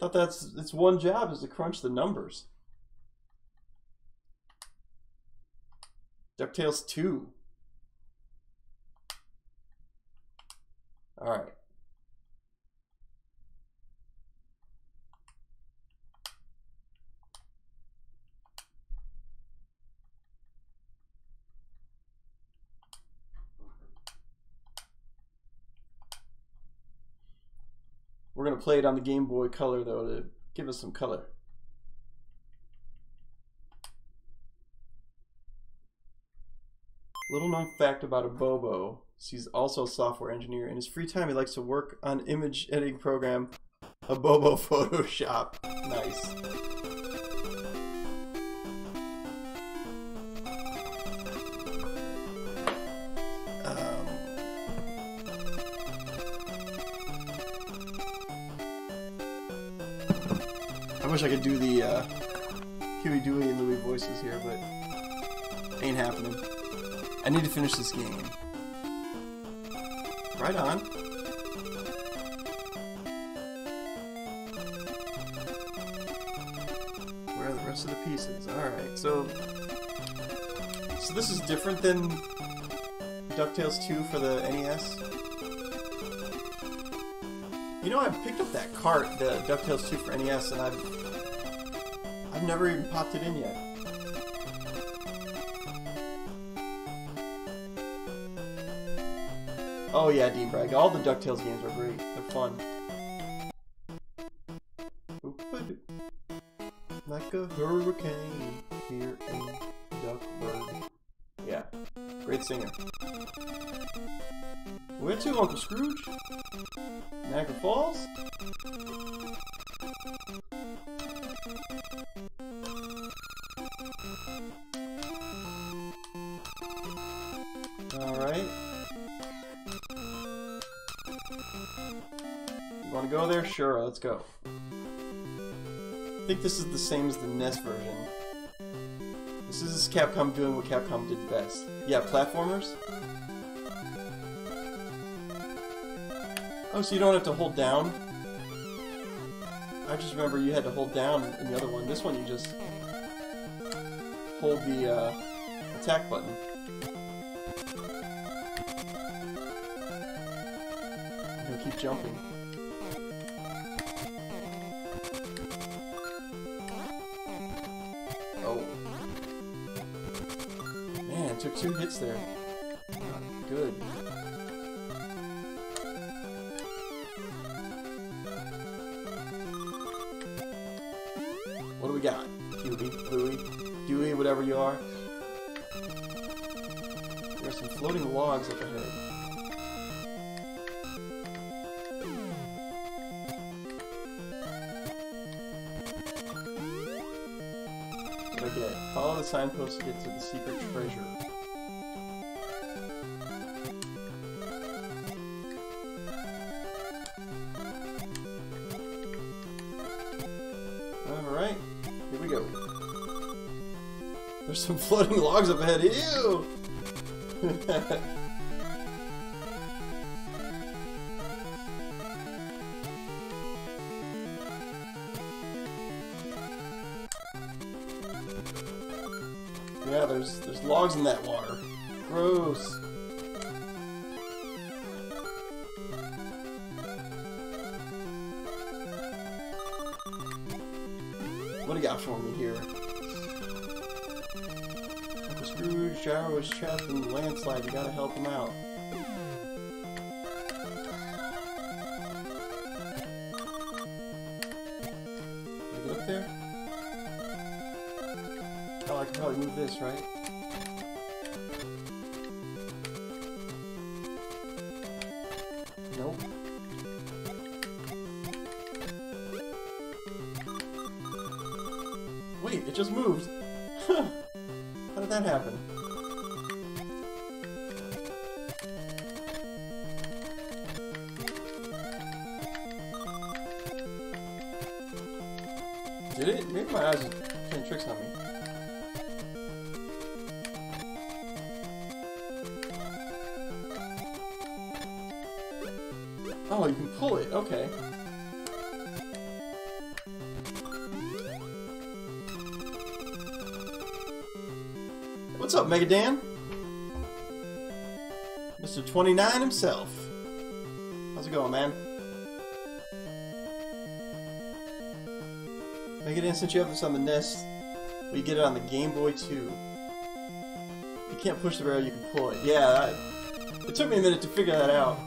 Thought that's its one job is to crunch the numbers. DuckTales 2. Alright. We're going to play it on the Game Boy Color, though, to give us some color. Little known fact about Abobo he's also a software engineer. In his free time, he likes to work on image editing program, Abobo (laughs) Photoshop. Nice. I wish I could do the uh, Huey, Dewey, and Louie voices here, but ain't happening. I need to finish this game. Right on. Where are the rest of the pieces? Alright, so... So this is different than DuckTales 2 for the NES? You know, I picked up that cart, the DuckTales 2 for NES, and I've... I've never even popped it in yet. Oh yeah, Dean Bragg. All the DuckTales games are great. They're fun. Like a hurricane here in Duckburg. Yeah. Great singer. Where to, Uncle Scrooge? Niagara Falls? Alright. You want to go there? Sure, let's go. I think this is the same as the NES version. This is Capcom doing what Capcom did best. Yeah, platformers. Oh, so you don't have to hold down? I just remember you had to hold down in the other one. This one you just hold the uh, attack button. You'll keep jumping. Oh. Man, took two hits there. forget. Follow the signpost to get to the secret treasure. Alright, here we go. There's some (laughs) floating logs up ahead. Ew! (laughs) there? Oh, I can probably move this, right? Nope. Wait, it just moved. (laughs) How did that happen? Did it? Maybe my eyes are playing tricks on me. Oh, you can pull it. Okay. What's up, Mega Dan? Mr. 29 himself. How's it going, man? Since you have this on the NES, we get it on the Game Boy too. You can't push the rail, you can pull it. Yeah, it took me a minute to figure that out.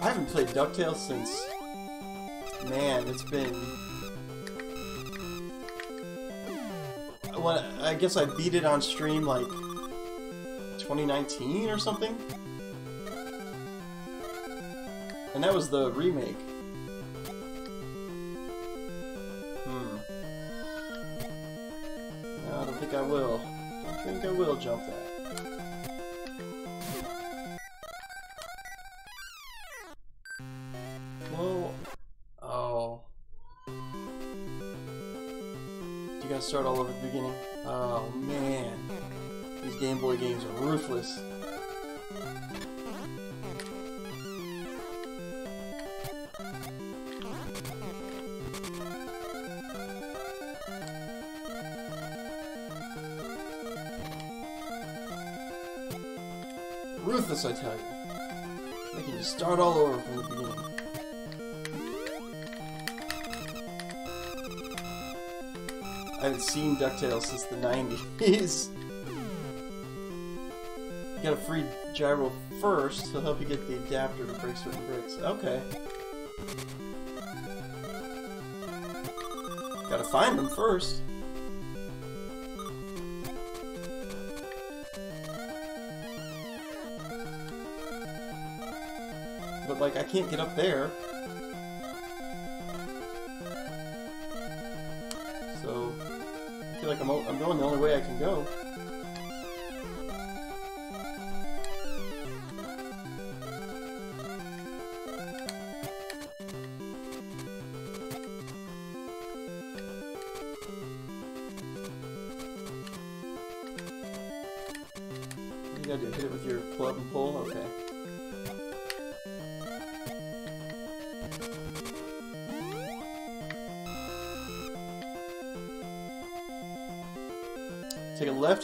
I haven't played DuckTales since... Man, it's been... I guess I beat it on stream like 2019 or something? And that was the remake. DuckTales since the 90s. you gotta free Gyro first, he'll help you get the adapter to break certain bricks. Okay. Gotta find them first. But, like, I can't get up there. I can go.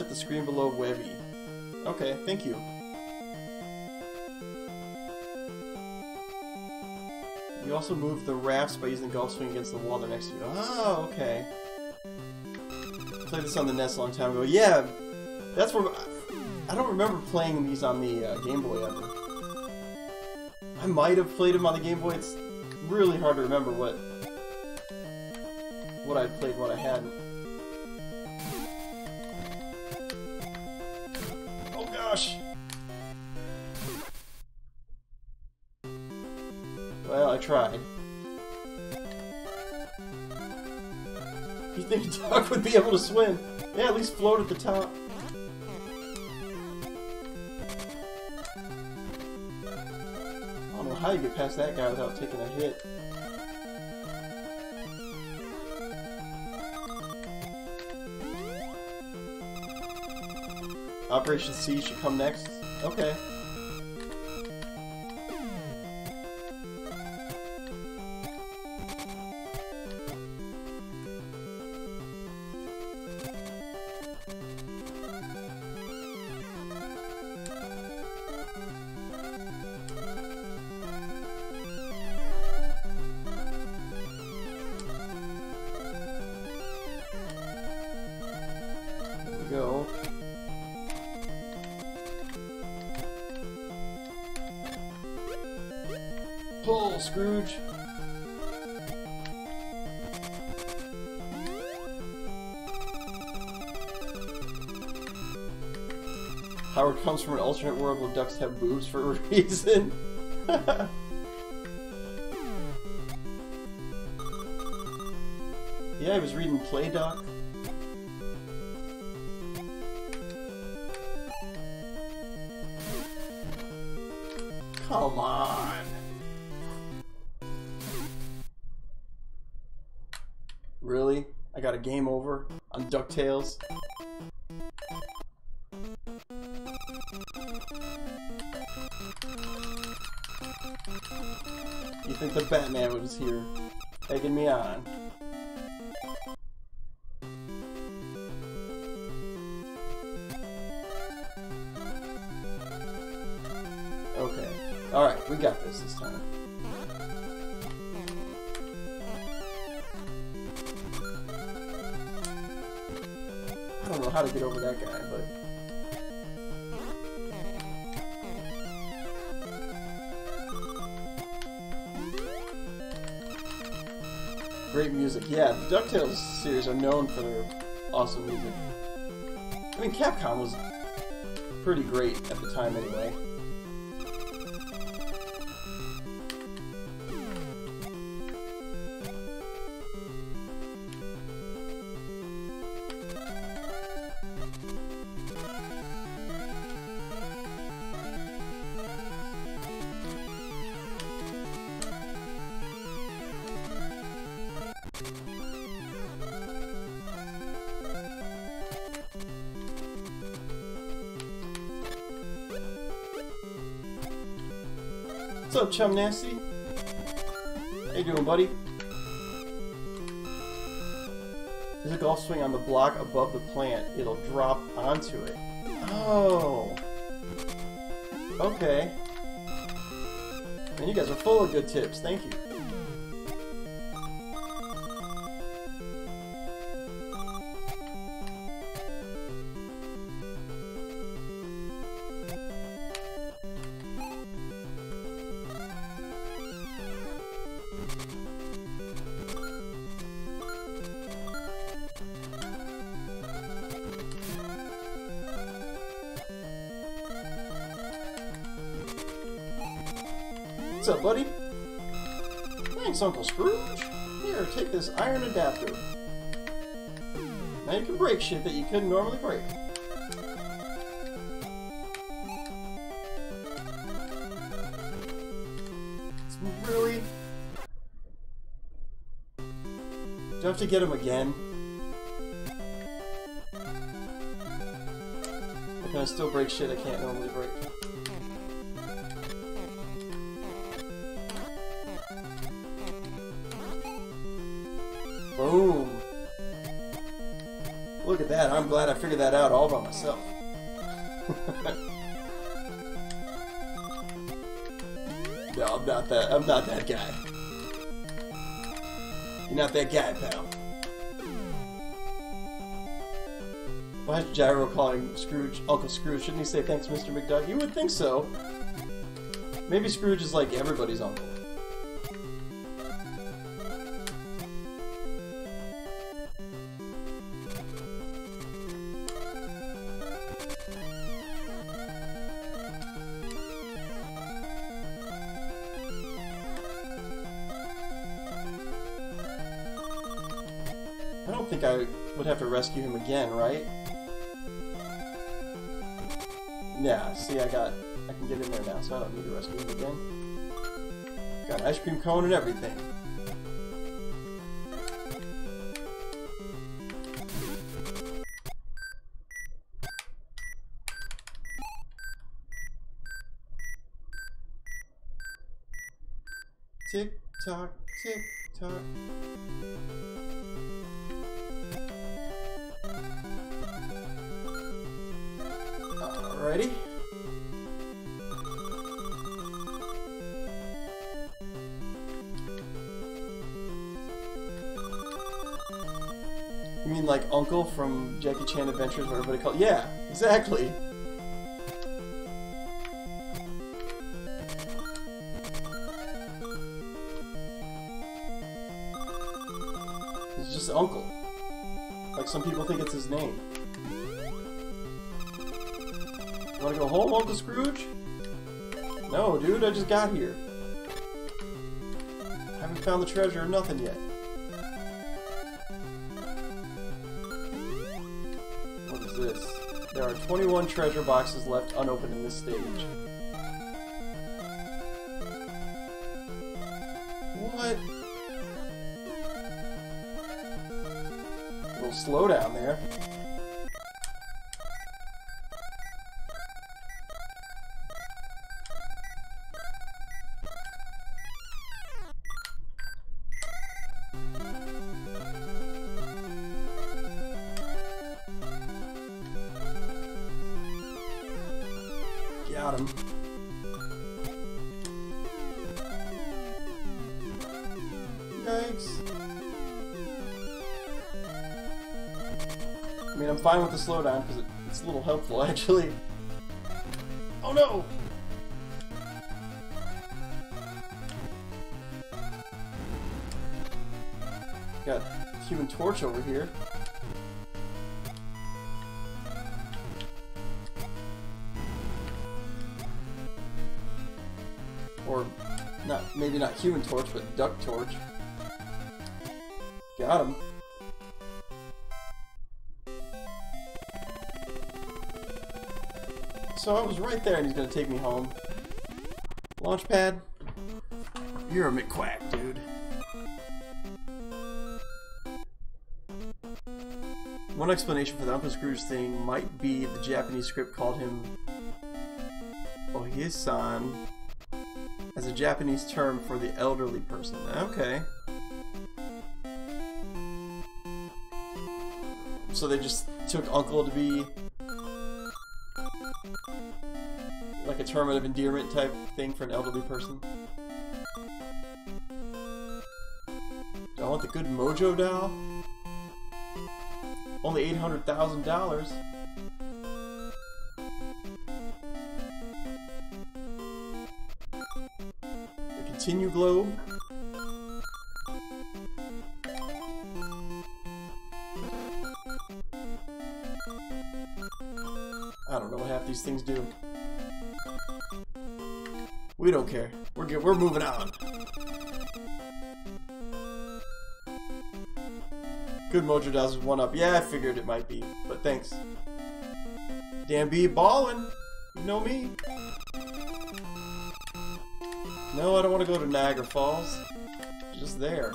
The screen below Webby. Okay, thank you. You also move the rafts by using the golf swing against the wall they're next to you. Oh, okay. Played this on the NES a long time ago. Yeah, that's where... I don't remember playing these on the uh, Game Boy ever. I might have played them on the Game Boy. It's really hard to remember what what I played, what I hadn't. Tried. You think a duck would be able to swim? Yeah, at least float at the top. I don't know how you get past that guy without taking a hit. Operation C should come next. Okay. Alternate world where ducks have boobs for (laughs) a reason. (laughs) yeah, I was reading Play Duck. Come on. Really? I got a game over on DuckTales? Yeah, the DuckTales series are known for their awesome music. I mean, Capcom was pretty great at the time anyway. Chum Nasty? How you doing, buddy? There's a golf swing on the block above the plant. It'll drop onto it. Oh. Okay. And you guys are full of good tips. Thank you. What's up, buddy? Thanks, Uncle Scrooge. Here, take this iron adapter. Now you can break shit that you couldn't normally break. It's really... Do I have to get him again? Or can I still break shit I can't normally break? I'm glad I figured that out all by myself. (laughs) no, I'm not that. I'm not that guy. You're not that guy, pal. Why is Gyro calling Scrooge Uncle Scrooge? Shouldn't he say thanks, Mr. McDuck? You would think so. Maybe Scrooge is like everybody's uncle. Rescue him again, right? Yeah, see, I got... I can get in there now, so I don't need to rescue him again. Got ice cream cone and everything. Chan Adventures, what everybody called? Yeah, exactly. It's just Uncle. Like some people think it's his name. Wanna go home, Uncle Scrooge? No, dude, I just got here. Haven't found the treasure or nothing yet. 21 treasure boxes left unopened in this stage. I mean, I'm fine with the slowdown because it, it's a little helpful, (laughs) actually. Oh no! Got Human Torch over here. Or, not maybe not Human Torch, but Duck Torch. Got him. So I was right there and he's gonna take me home. Launchpad? You're a McQuack, dude. One explanation for the Uncle Scrooge thing might be the Japanese script called him Ohisan as a Japanese term for the elderly person. Okay. So they just took uncle to be like a term of endearment type thing for an elderly person. Do I want the good Mojo doll? Only eight hundred thousand dollars. The continue globe. These things do. We don't care. We're good. We're moving on. Good Mojo Dolls is one up. Yeah, I figured it might be, but thanks. Dan B ballin'. You know me. No, I don't want to go to Niagara Falls. Just there.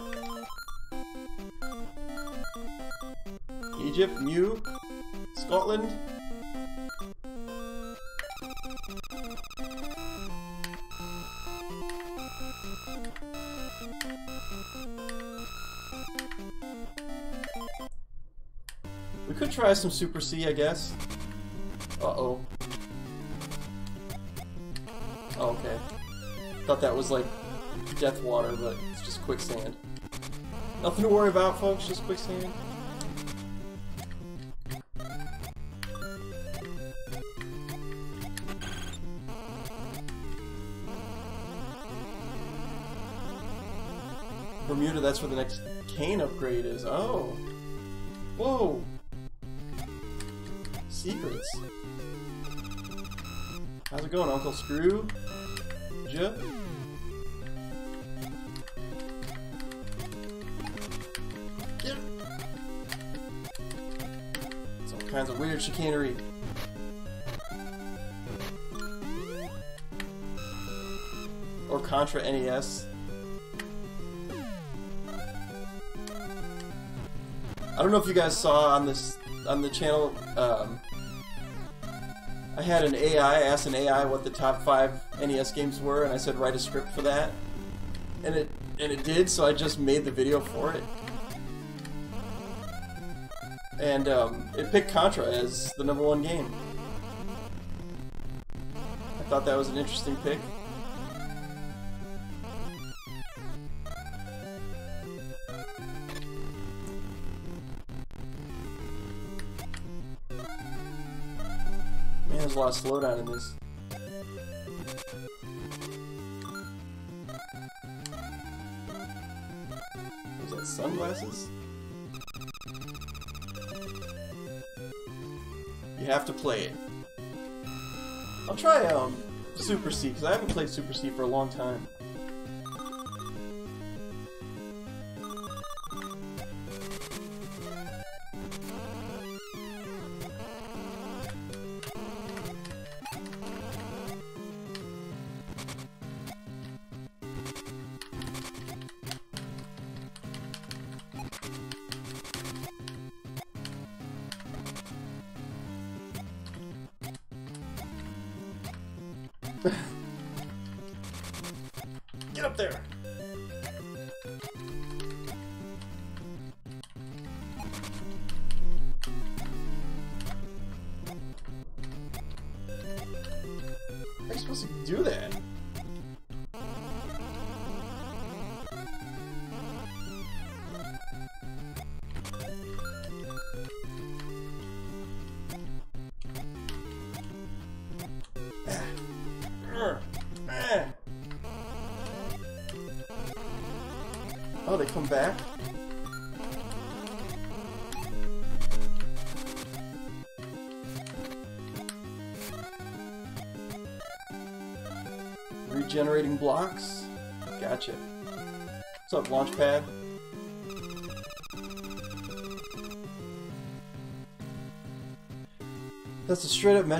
Egypt, Mu, Scotland. Try some Super C, I guess. Uh-oh. Oh, okay. Thought that was like death water, but it's just quicksand. Nothing to worry about, folks, just quicksand. Bermuda, that's where the next cane upgrade is. Oh. Whoa. Secrets. How's it going, Uncle Screw? Get It's all kinds of weird chicanery. Or Contra NES. I don't know if you guys saw on this on the channel. Um, I had an AI ask an AI what the top five NES games were, and I said write a script for that. and it and it did, so I just made the video for it. And um, it picked Contra as the number one game. I thought that was an interesting pick. Lot of slowdown in this. Is that sunglasses? You have to play it. I'll try um Super C because I haven't played Super C for a long time.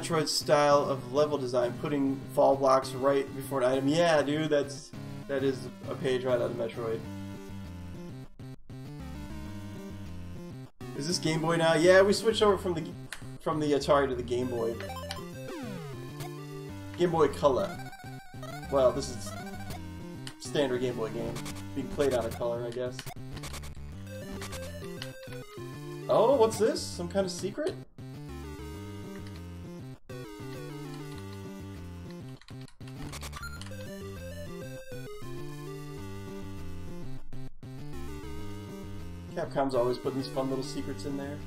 Metroid style of level design, putting fall blocks right before an item. Yeah, dude, that's that is a page right out of Metroid. Is this Game Boy now? Yeah, we switched over from the from the Atari to the Game Boy. Game Boy Color. Well, this is standard Game Boy game. Being played on a color, I guess. Oh, what's this? Some kind of secret? Capcom's always putting these fun little secrets in there.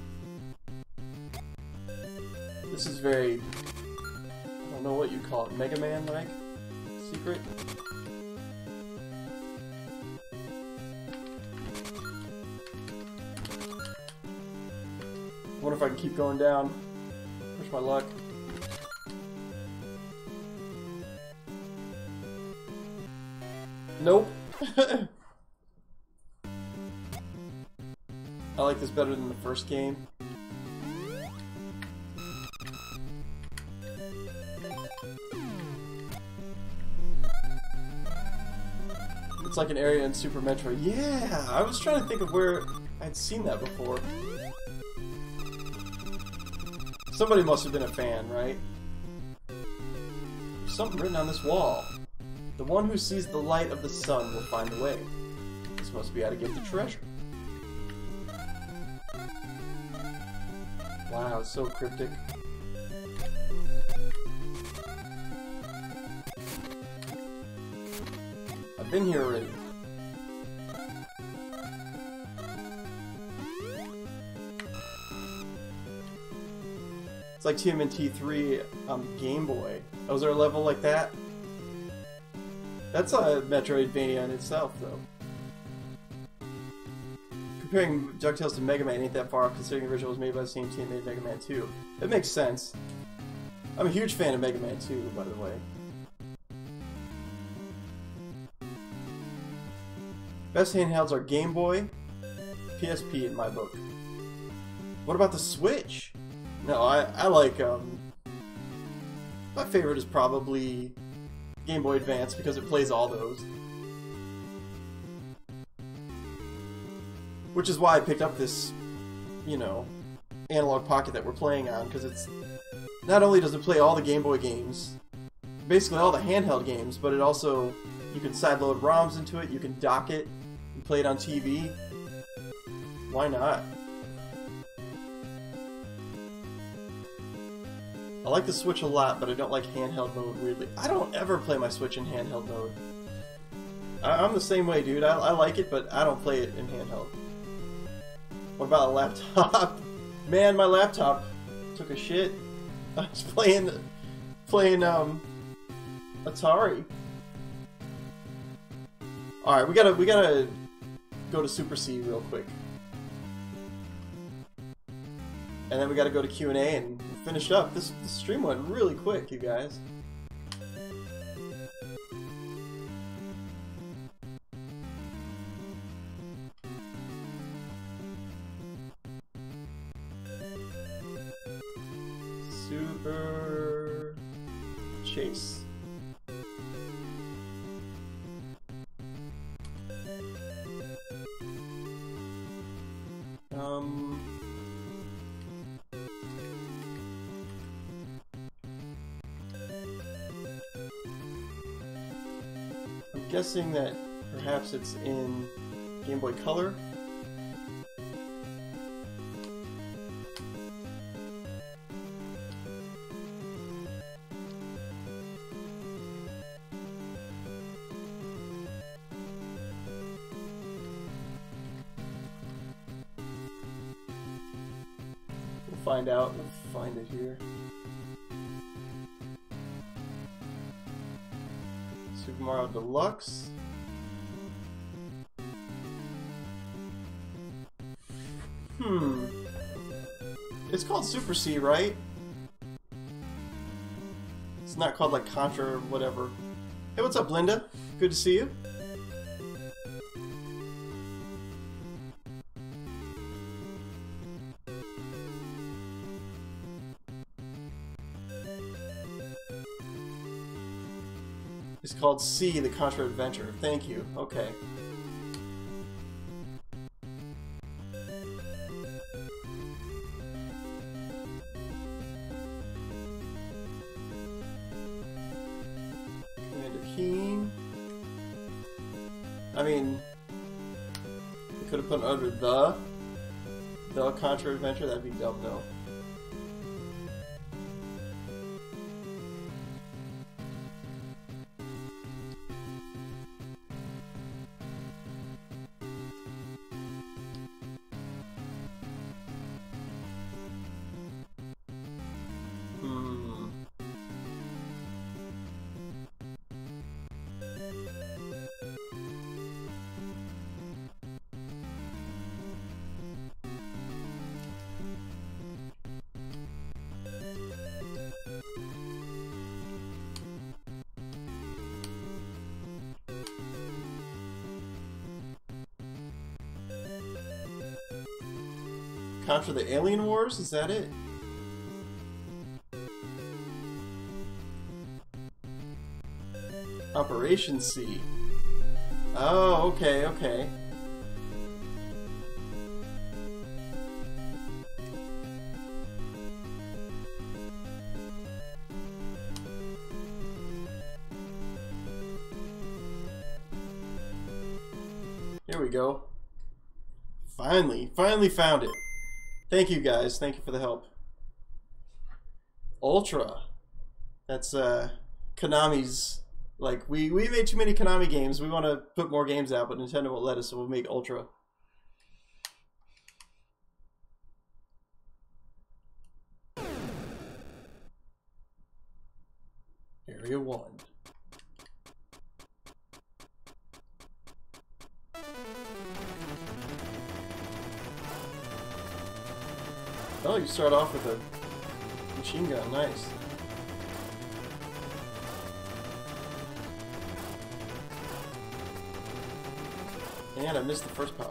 This is very... I don't know what you call it, Mega Man-like? Secret? wonder if I can keep going down. Push my luck. Nope. (laughs) I like this better than the first game. It's like an area in Super Metroid. Yeah, I was trying to think of where I'd seen that before. Somebody must have been a fan, right? There's something written on this wall. The one who sees the light of the sun will find the way. This must be how to get the treasure. Wow, so cryptic. I've been here already. It's like TMNT 3 on Game Boy. Oh, was there a level like that? That's a Metroidvania in itself, though. Comparing DuckTales to Mega Man ain't that far off considering the original was made by the same team that made Mega Man 2. It makes sense. I'm a huge fan of Mega Man 2, by the way. Best handhelds are Game Boy, PSP in my book. What about the Switch? No, I, I like, um... My favorite is probably Game Boy Advance because it plays all those. Which is why I picked up this, you know, Analogue Pocket that we're playing on, because it's... Not only does it play all the Game Boy games, basically all the handheld games, but it also You can sideload ROMs into it. You can dock it and play it on TV. Why not? I like the Switch a lot, but I don't like handheld mode weirdly. I don't ever play my Switch in handheld mode. I, am the same way, dude. I, I like it, but I don't play it in handheld. What about a laptop? (laughs) Man, my laptop took a shit. (laughs) I was playing, playing um, Atari. All right, we gotta we gotta go to Super C real quick, and then we gotta go to Q and A and finish up. This, this stream went really quick, you guys. Chase. Um, I'm guessing that perhaps it's in Game Boy Color. Find out. We'll find it here. Super Mario Deluxe. Hmm. It's called Super C, right? It's not called like Contra or whatever. Hey, what's up, Linda? Good to see you. It's called C, the Contra Adventure. Thank you. Okay. Commander Keen. I mean, we could have put under the the Contra Adventure. That'd be dumb, though. Contra the Alien Wars? Is that it? Operation C. Oh, okay, okay. Here we go. Finally, finally found it. Thank you guys. Thank you for the help. Ultra. That's uh Konami's like we we made too many Konami games. We want to put more games out, but Nintendo won't let us, so we'll make Ultra. Start off with a machine gun. Nice. And I missed the first power.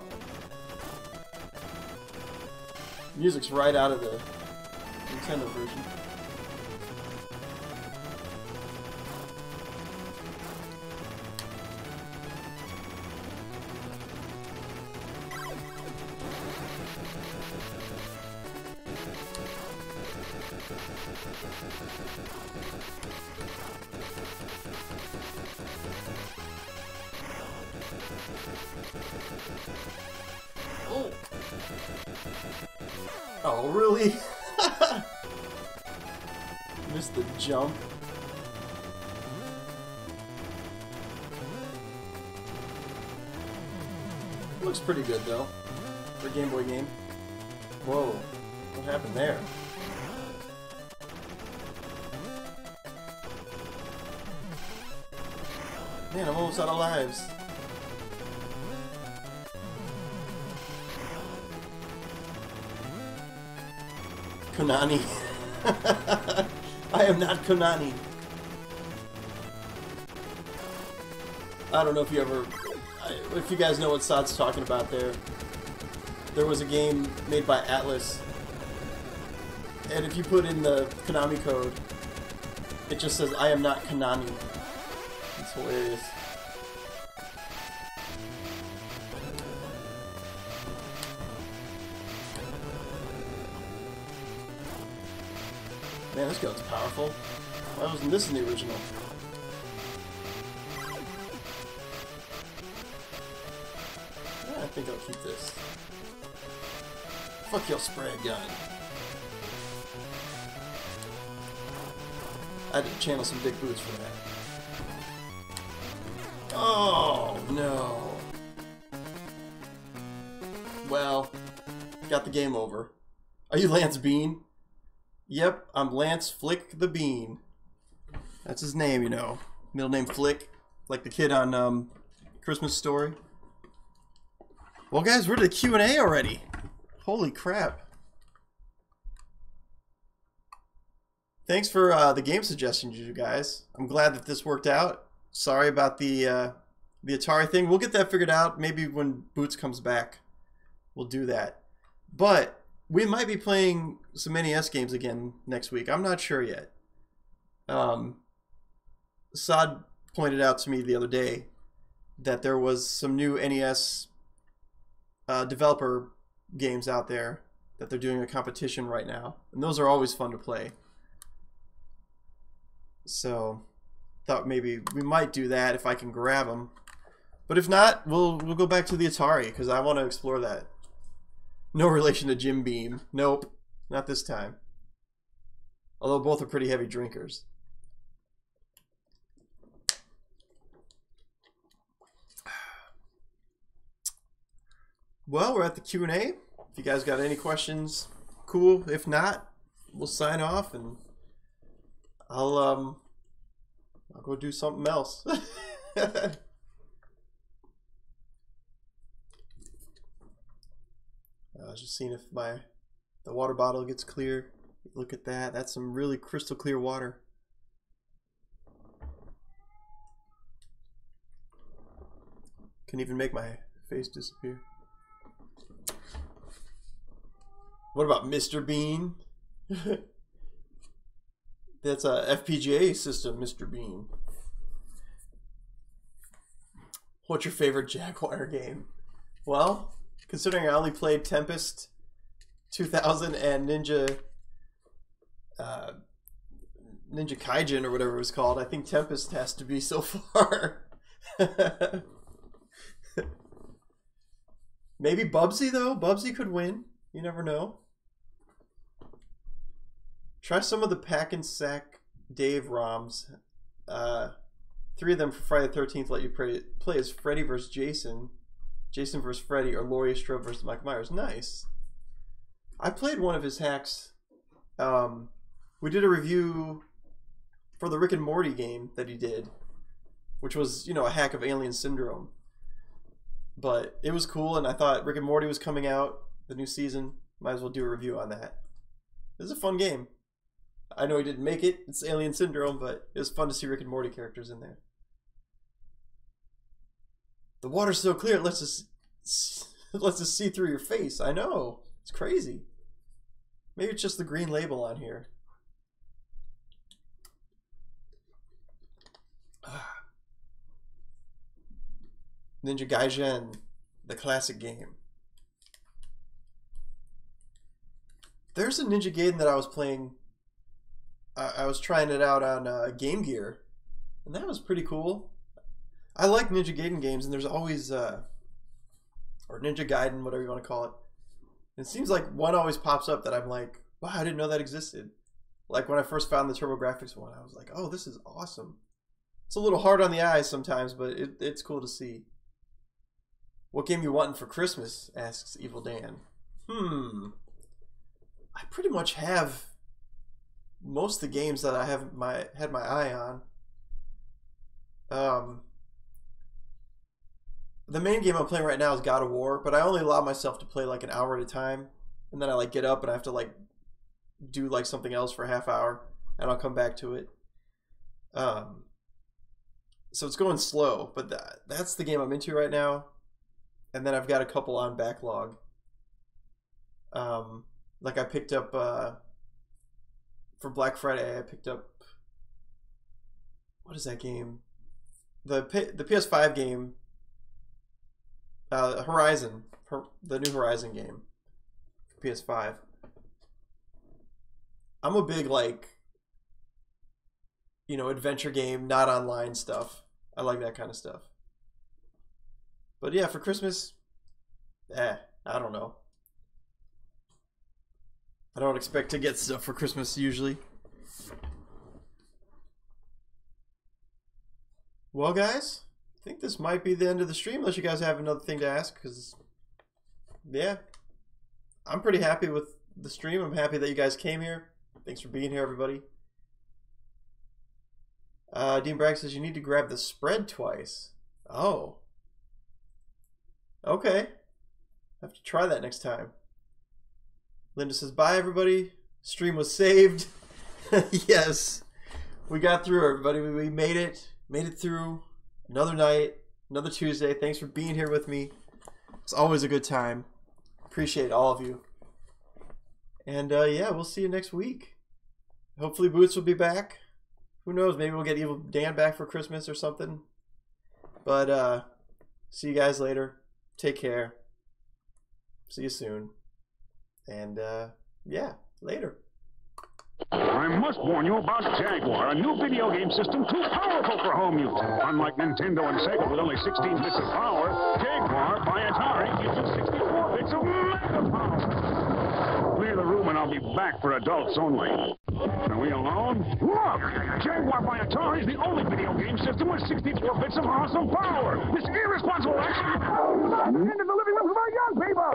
Music's right out of the Nintendo version. Don't know if you ever, if you guys know what Sod's talking about there. There was a game made by Atlas, and if you put in the Konami code, it just says, I am not Konami. It's hilarious. Man, this gun's powerful. Why wasn't this in the original? Keep this. Fuck your spray gun. I had to channel some big boots for that. Oh, no. Well, got the game over. Are you Lance Bean? Yep, I'm Lance Flick the Bean. That's his name, you know. Middle name Flick, like the kid on um, Christmas Story. Well, guys, we're to the Q&A already. Holy crap. Thanks for uh, the game suggestions, you guys. I'm glad that this worked out. Sorry about the uh, the Atari thing. We'll get that figured out. Maybe when Boots comes back, we'll do that. But we might be playing some NES games again next week. I'm not sure yet. Um, pointed out to me the other day that there was some new NES uh, developer games out there that they're doing a competition right now, and those are always fun to play. So, thought maybe we might do that if I can grab them. But if not, we'll we'll go back to the Atari because I want to explore that. No (laughs) relation to Jim Beam. Nope, not this time. Although both are pretty heavy drinkers. Well, we're at the Q&A. If you guys got any questions, cool. If not, we'll sign off and I'll um I'll go do something else. (laughs) I was just seeing if my the water bottle gets clear. Look at that. That's some really crystal clear water. Can even make my face disappear. What about Mr. Bean? (laughs) That's a FPGA system, Mr. Bean. What's your favorite Jaguar game? Well, considering I only played Tempest 2000 and Ninja uh, Ninja Kaijin or whatever it was called, I think Tempest has to be so (laughs) far. (laughs) Maybe Bubsy though. Bubsy could win. You never know. Try some of the Pack and Sack Dave ROMs. Uh, three of them for Friday the Thirteenth let you play, play as Freddy versus Jason, Jason versus Freddy, or Laurie Strode versus Mike Myers. Nice. I played one of his hacks. Um, we did a review for the Rick and Morty game that he did, which was you know a hack of Alien Syndrome. But it was cool, and I thought Rick and Morty was coming out the new season. Might as well do a review on that. It was a fun game. I know he didn't make it. It's Alien Syndrome, but it was fun to see Rick and Morty characters in there. The water's so clear it lets us (laughs) it lets us see through your face. I know. It's crazy. Maybe it's just the green label on here. (sighs) Ninja Gaiden, the classic game. There's a Ninja Gaiden that I was playing. I, I was trying it out on uh, Game Gear, and that was pretty cool. I like Ninja Gaiden games, and there's always uh, or Ninja Gaiden, whatever you want to call it. It seems like one always pops up that I'm like, wow, I didn't know that existed. Like when I first found the TurboGrafx one, I was like, oh, this is awesome. It's a little hard on the eyes sometimes, but it, it's cool to see. What game you wanting for Christmas? asks Evil Dan. Hmm. I pretty much have most of the games that I have my had my eye on. Um, the main game I'm playing right now is God of War, but I only allow myself to play like an hour at a time, and then I like get up and I have to like do like something else for a half hour, and I'll come back to it. Um, so it's going slow, but that that's the game I'm into right now, and then I've got a couple on backlog. Um, like I picked up uh, for Black Friday, I picked up what is that game? The the PS5 game uh, Horizon, the new Horizon game, PS5. I'm a big like, you know, adventure game, not online stuff. I like that kind of stuff. But yeah, for Christmas, eh, I don't know. I don't expect to get stuff for Christmas usually. Well, guys, I think this might be the end of the stream, unless you guys have another thing to ask. Because, yeah, I'm pretty happy with the stream. I'm happy that you guys came here. Thanks for being here, everybody. Uh, Dean Bragg says you need to grab the spread twice. Oh. Okay. I have to try that next time. Linda says, bye, everybody. Stream was saved. (laughs) yes. We got through, everybody. We made it. Made it through another night, another Tuesday. Thanks for being here with me. It's always a good time. Appreciate all of you. And uh, yeah, we'll see you next week. Hopefully, Boots will be back. Who knows? Maybe we'll get Evil Dan back for Christmas or something. But uh, see you guys later. Take care. See you soon. And uh, yeah, later. I must warn you about Jaguar, a new video game system too powerful for home use. Unlike Nintendo and Sega with only 16 bits of power, Jaguar by Atari gives you 64 bits of mega power. Clear the room and I'll be back for adults only. Are we alone? Look! Jaguar by Atari is the only video game system with 64 bits of awesome power. This irresponsible action into the living rooms of our young people.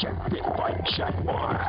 Get bit by Jaguar.